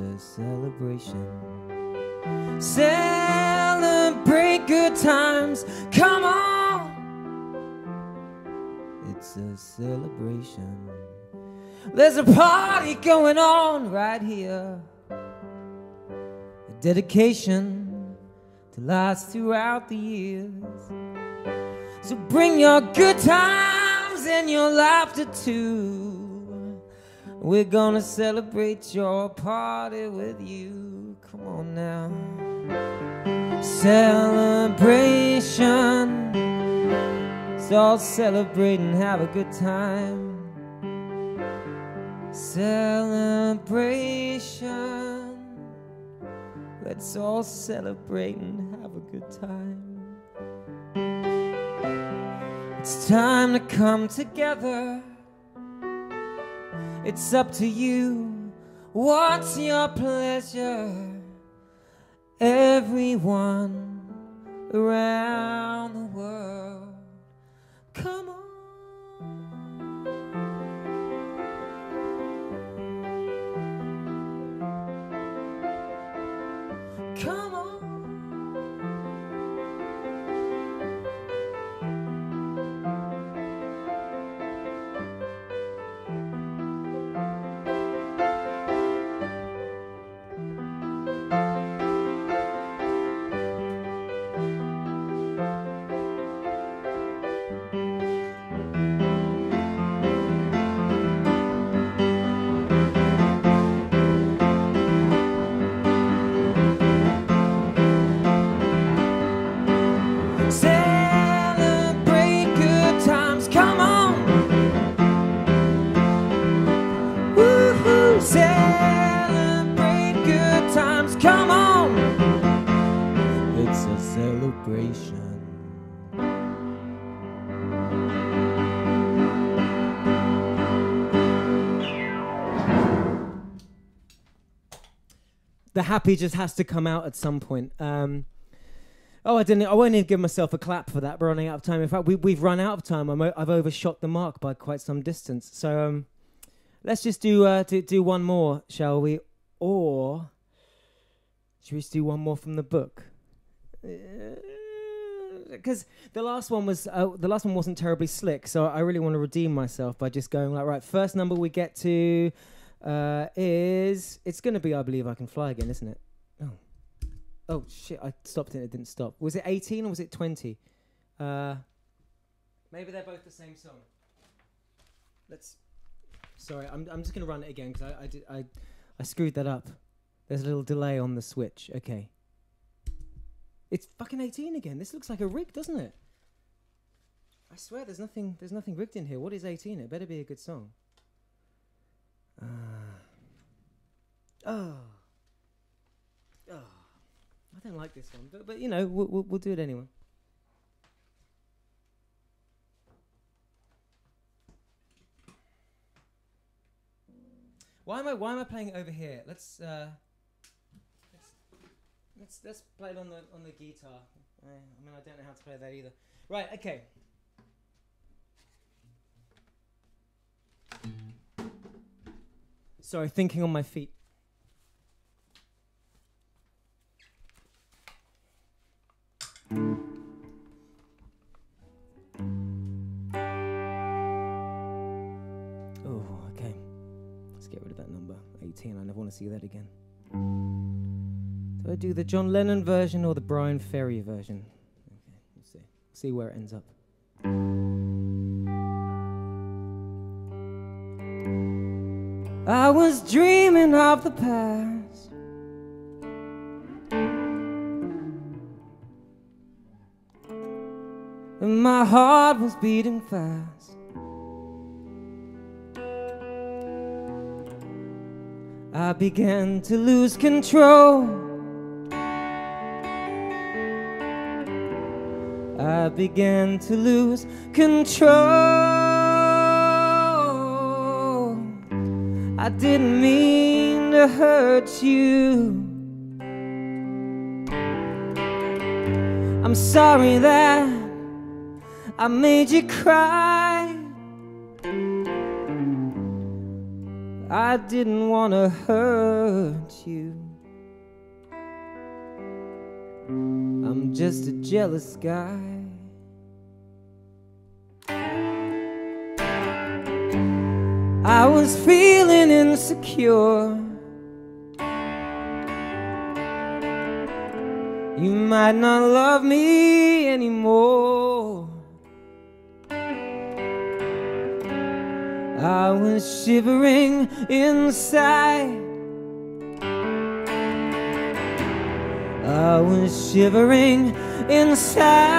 A celebration. Celebrate good times, come on. It's a celebration. There's a party going on right here. A dedication to last throughout the years. So bring your good times and your laughter too. We're gonna celebrate your party with you. Come on now. Celebration. Let's all celebrate and have a good time. Celebration. Let's all celebrate and have a good time. It's time to come together. It's up to you. What's your pleasure? Everyone around the world. Come on. Happy just has to come out at some point. Um, oh, I didn't. I won't even give myself a clap for that. We're running out of time. In fact, we, we've run out of time. I'm, o- I've overshot the mark by quite some distance. So um, let's just do, uh, do do one more, shall we? Or should we do one more from the book? Because the last one was uh, the last one wasn't terribly slick, so I really want to redeem myself by just going like, right, first number we get to uh, is it's going to be I believe I can fly again, isn't it? Oh, oh shit! I stopped it. It didn't stop. Was it 18 or was it 20? Uh, maybe they're both the same song. Let's. Sorry, I'm I'm just going to run it again because I I, did, I I screwed that up. There's a little delay on the switch. Okay. It's fucking 18 again. This looks like a rig, doesn't it? I swear there's nothing there's nothing rigged in here. What is 18? It better be a good song. Uh, oh. Oh. I don't like this one, but but you know, we'll we'll, we'll do it anyway. Why am I why am I playing it over here? Let's uh let's let's, let's play it on the on the guitar. Uh, I mean I don't know how to play that either. Right, okay. Sorry, thinking on my feet. Oh, okay. Let's get rid of that number 18. I never want to see that again. Do I do the John Lennon version or the Bryan Ferry version? Okay, we'll see. See where it ends up. I was dreaming of the past. And my heart was beating fast. I began to lose control. I began to lose control. Didn't mean to hurt you. I'm sorry that I made you cry. I didn't want to hurt you. I'm just a jealous guy. I was feeling insecure. You might not love me anymore. I was shivering inside. I was shivering inside.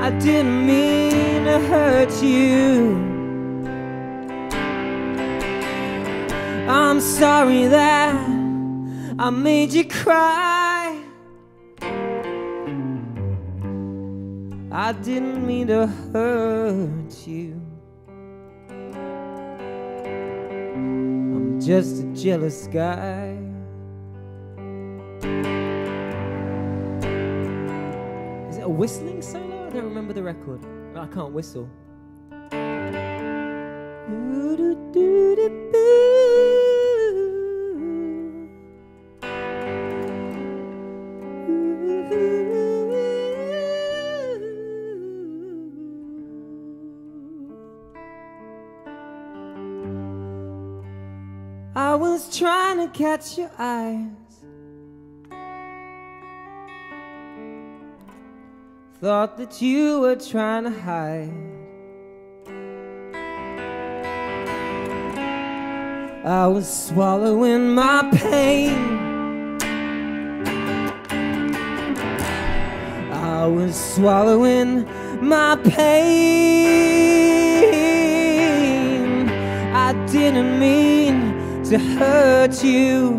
I didn't mean to hurt you. I'm sorry that I made you cry. I didn't mean to hurt you. I'm just a jealous guy. Is it a whistling solo? I don't remember the record. I can't whistle. I was trying to catch your eyes. Thought that you were trying to hide. I was swallowing my pain. I was swallowing my pain. I didn't mean to hurt you.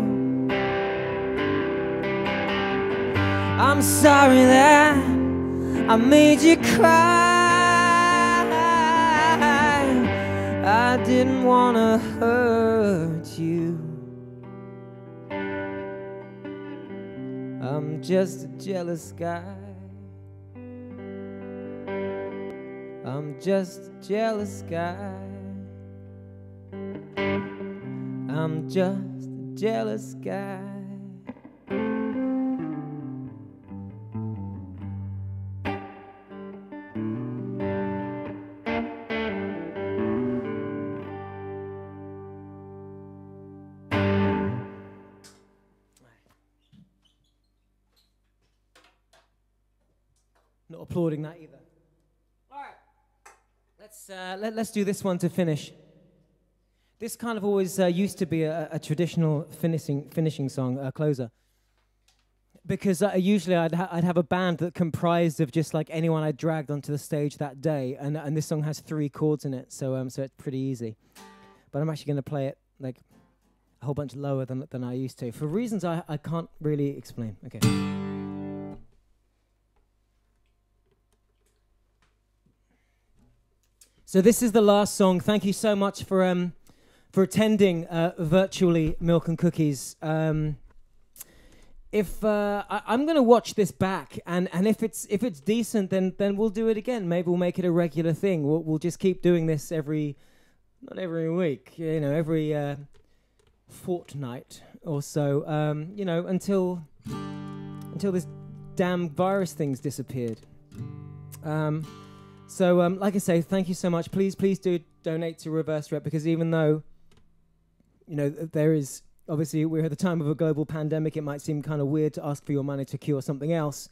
I'm sorry that I made you cry. I didn't want to hurt you. I'm just a jealous guy. I'm just a jealous guy. I'm just a jealous guy. That either. All right, let's uh, let, let's do this one to finish. This kind of always uh, used to be a, a traditional finishing finishing song, a closer. Because uh, usually I'd, ha- I'd have a band that comprised of just like anyone I dragged onto the stage that day, and, and this song has three chords in it, so um, so it's pretty easy. But I'm actually going to play it like a whole bunch lower than than I used to for reasons I, I can't really explain. Okay. So this is the last song. Thank you so much for um, for attending uh, virtually Milk and Cookies. Um, if uh, I, I'm going to watch this back, and, and if it's if it's decent, then then we'll do it again. Maybe we'll make it a regular thing. We'll we'll just keep doing this every, not every week, you know, every uh, fortnight or so. Um, you know, until until this damn virus thing's disappeared. Um, So, um, like I say, thank you so much. Please, please do donate to Reverse Rett because even though, you know, there is obviously we're at the time of a global pandemic, it might seem kind of weird to ask for your money to cure something else,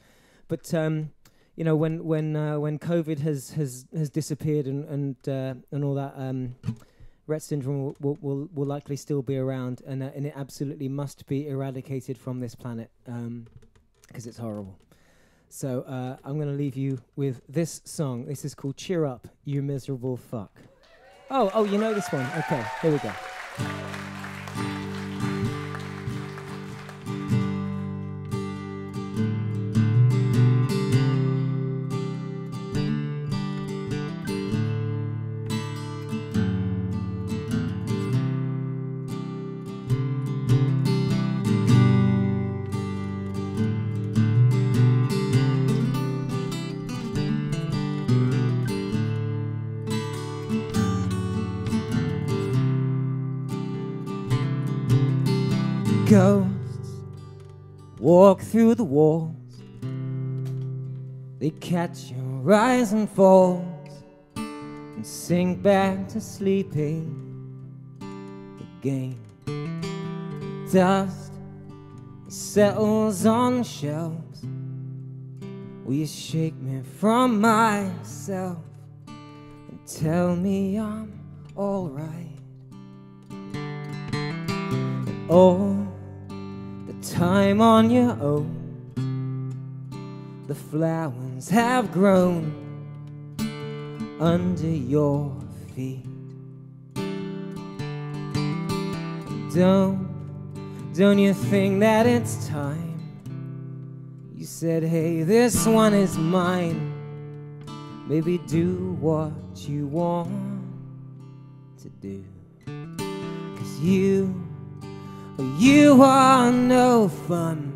but um, you know, when when uh, when COVID has has has disappeared and and uh, and all that. Um, Rett syndrome will, will, will, likely still be around, and, uh, and it absolutely must be eradicated from this planet because it's horrible. So uh, I'm going to leave you with this song. This is called Cheer Up, You Miserable Fuck. Oh, oh, you know this one. Okay, here we go. Ghosts walk through the walls. They catch your rise and falls and sink back to sleeping again. Dust settles on shelves. Will you shake me from myself and tell me I'm alright? the time on your own. The flowers have grown under your feet. Don't, don't you think that it's time? You said, hey, this one is mine. Maybe do what you want to do. Cause you you are no fun,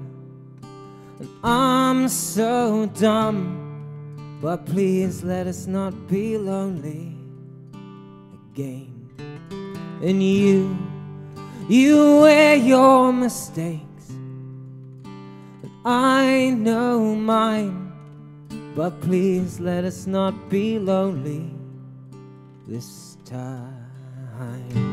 and I'm so dumb. But please let us not be lonely again. And you, you wear your mistakes, and I know mine. But please let us not be lonely this time.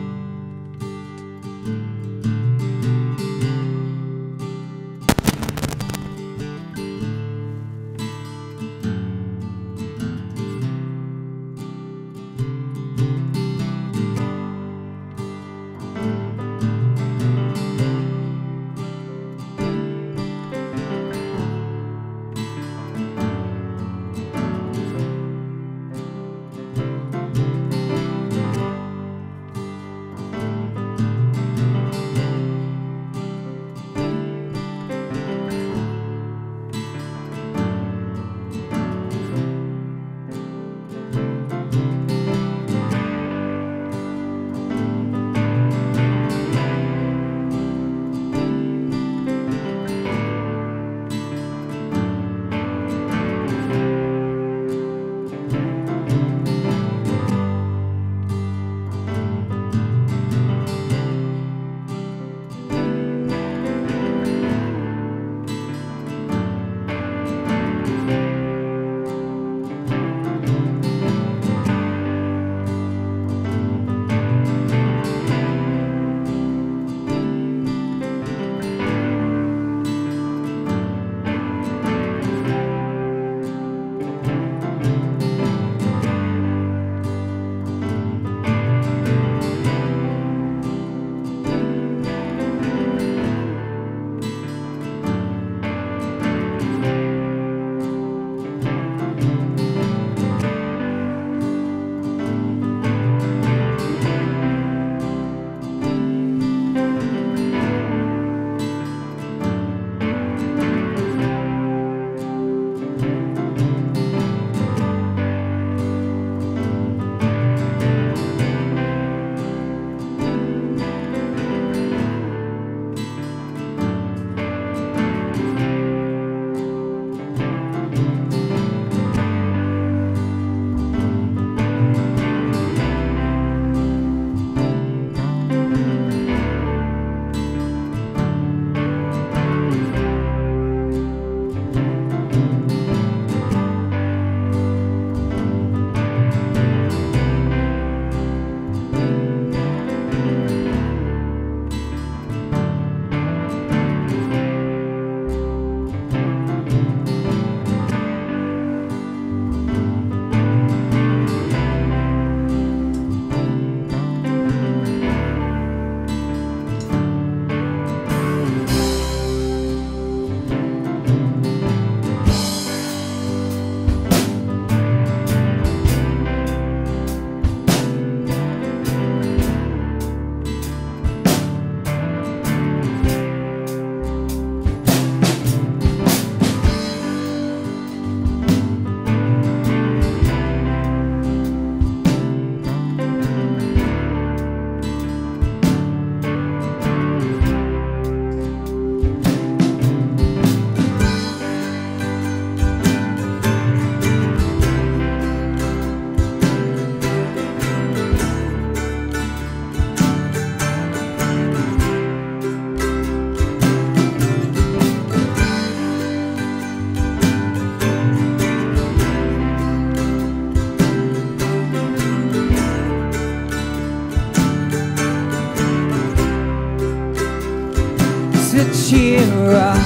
Cheer up,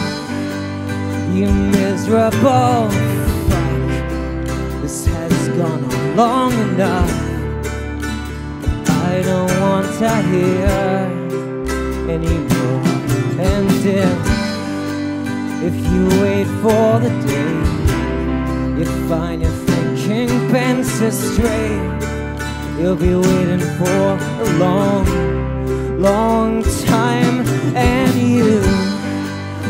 you miserable fuck. This has gone on long enough. I don't want to hear anymore. And if, if you wait for the day, you find your thinking bent astray. You'll be waiting for a long, long time, and you,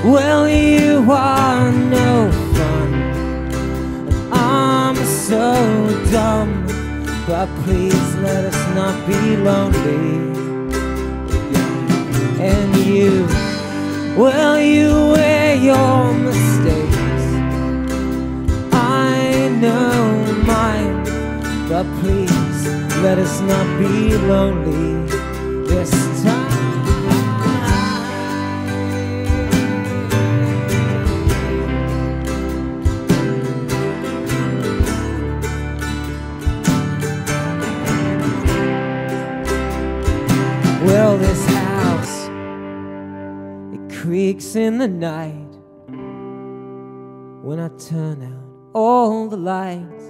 well, you are no fun. I'm so dumb, but please let us not be lonely. And you, well, you wear your mistakes. I know mine, but please let us not be lonely in the night when I turn out all the lights.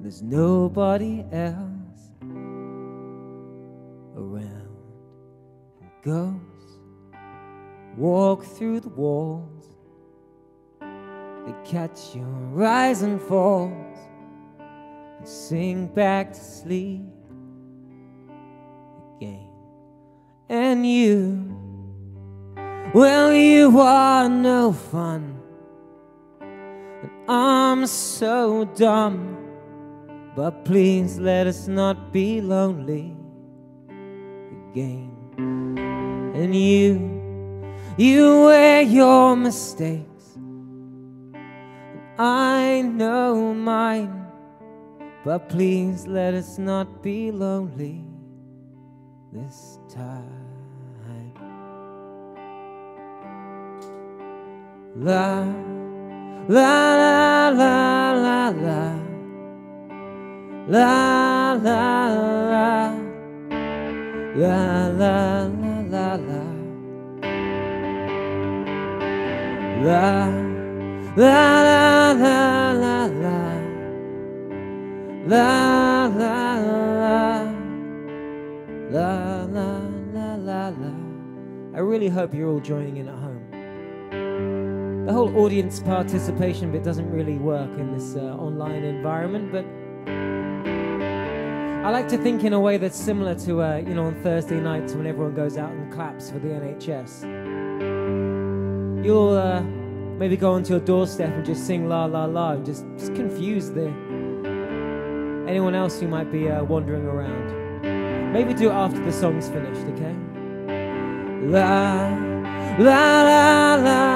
There's nobody else around. Ghosts walk through the walls. They catch your rise and falls and sink back to sleep again. And you, well, you are no fun. And I'm so dumb. But please let us not be lonely again. And you, you wear your mistakes. And I know mine. But please let us not be lonely this time. La, la, la, la, la, la. La la la La la la la la La la la la la la La la la La la la I really hope you're all joining in at home. The whole audience participation bit doesn't really work in this uh, online environment, but I like to think in a way that's similar to, uh, you know, on Thursday nights when everyone goes out and claps for the NHS. You'll uh, maybe go onto your doorstep and just sing la la la and just, just confuse the anyone else who might be uh, wandering around. Maybe do it after the song's finished, okay? La la la la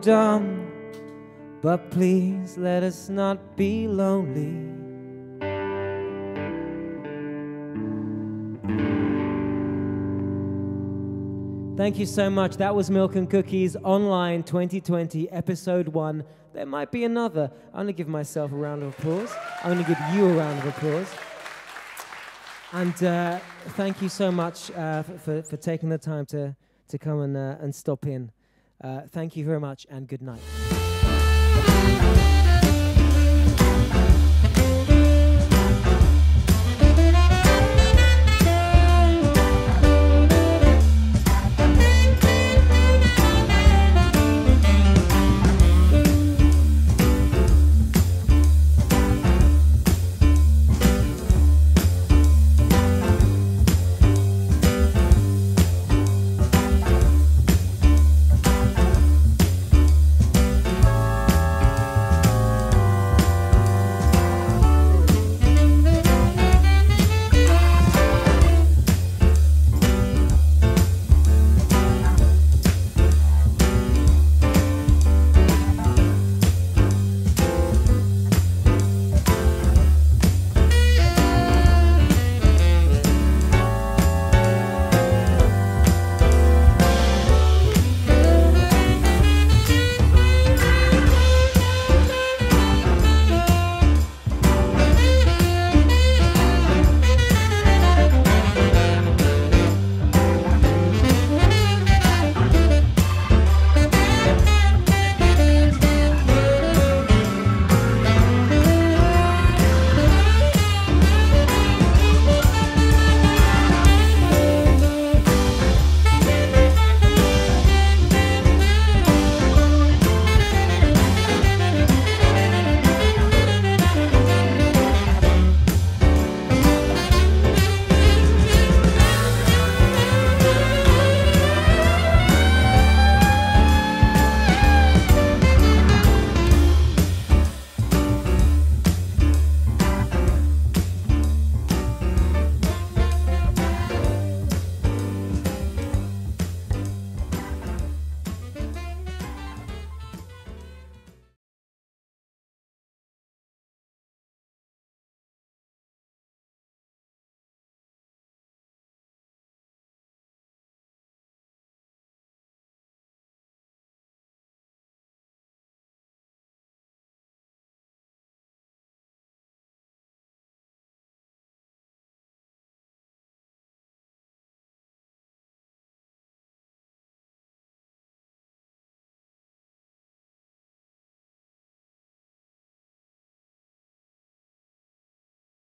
dumb but please let us not be lonely. Thank you so much. That was Milk and Cookies Online 2020, Episode 1. There might be another. I'm going to give myself a round of applause. I'm going to give you a round of applause. And uh, thank you so much uh, for, for, taking the time to, to come and, uh, and stop in. Uh, thank you very much, and good night.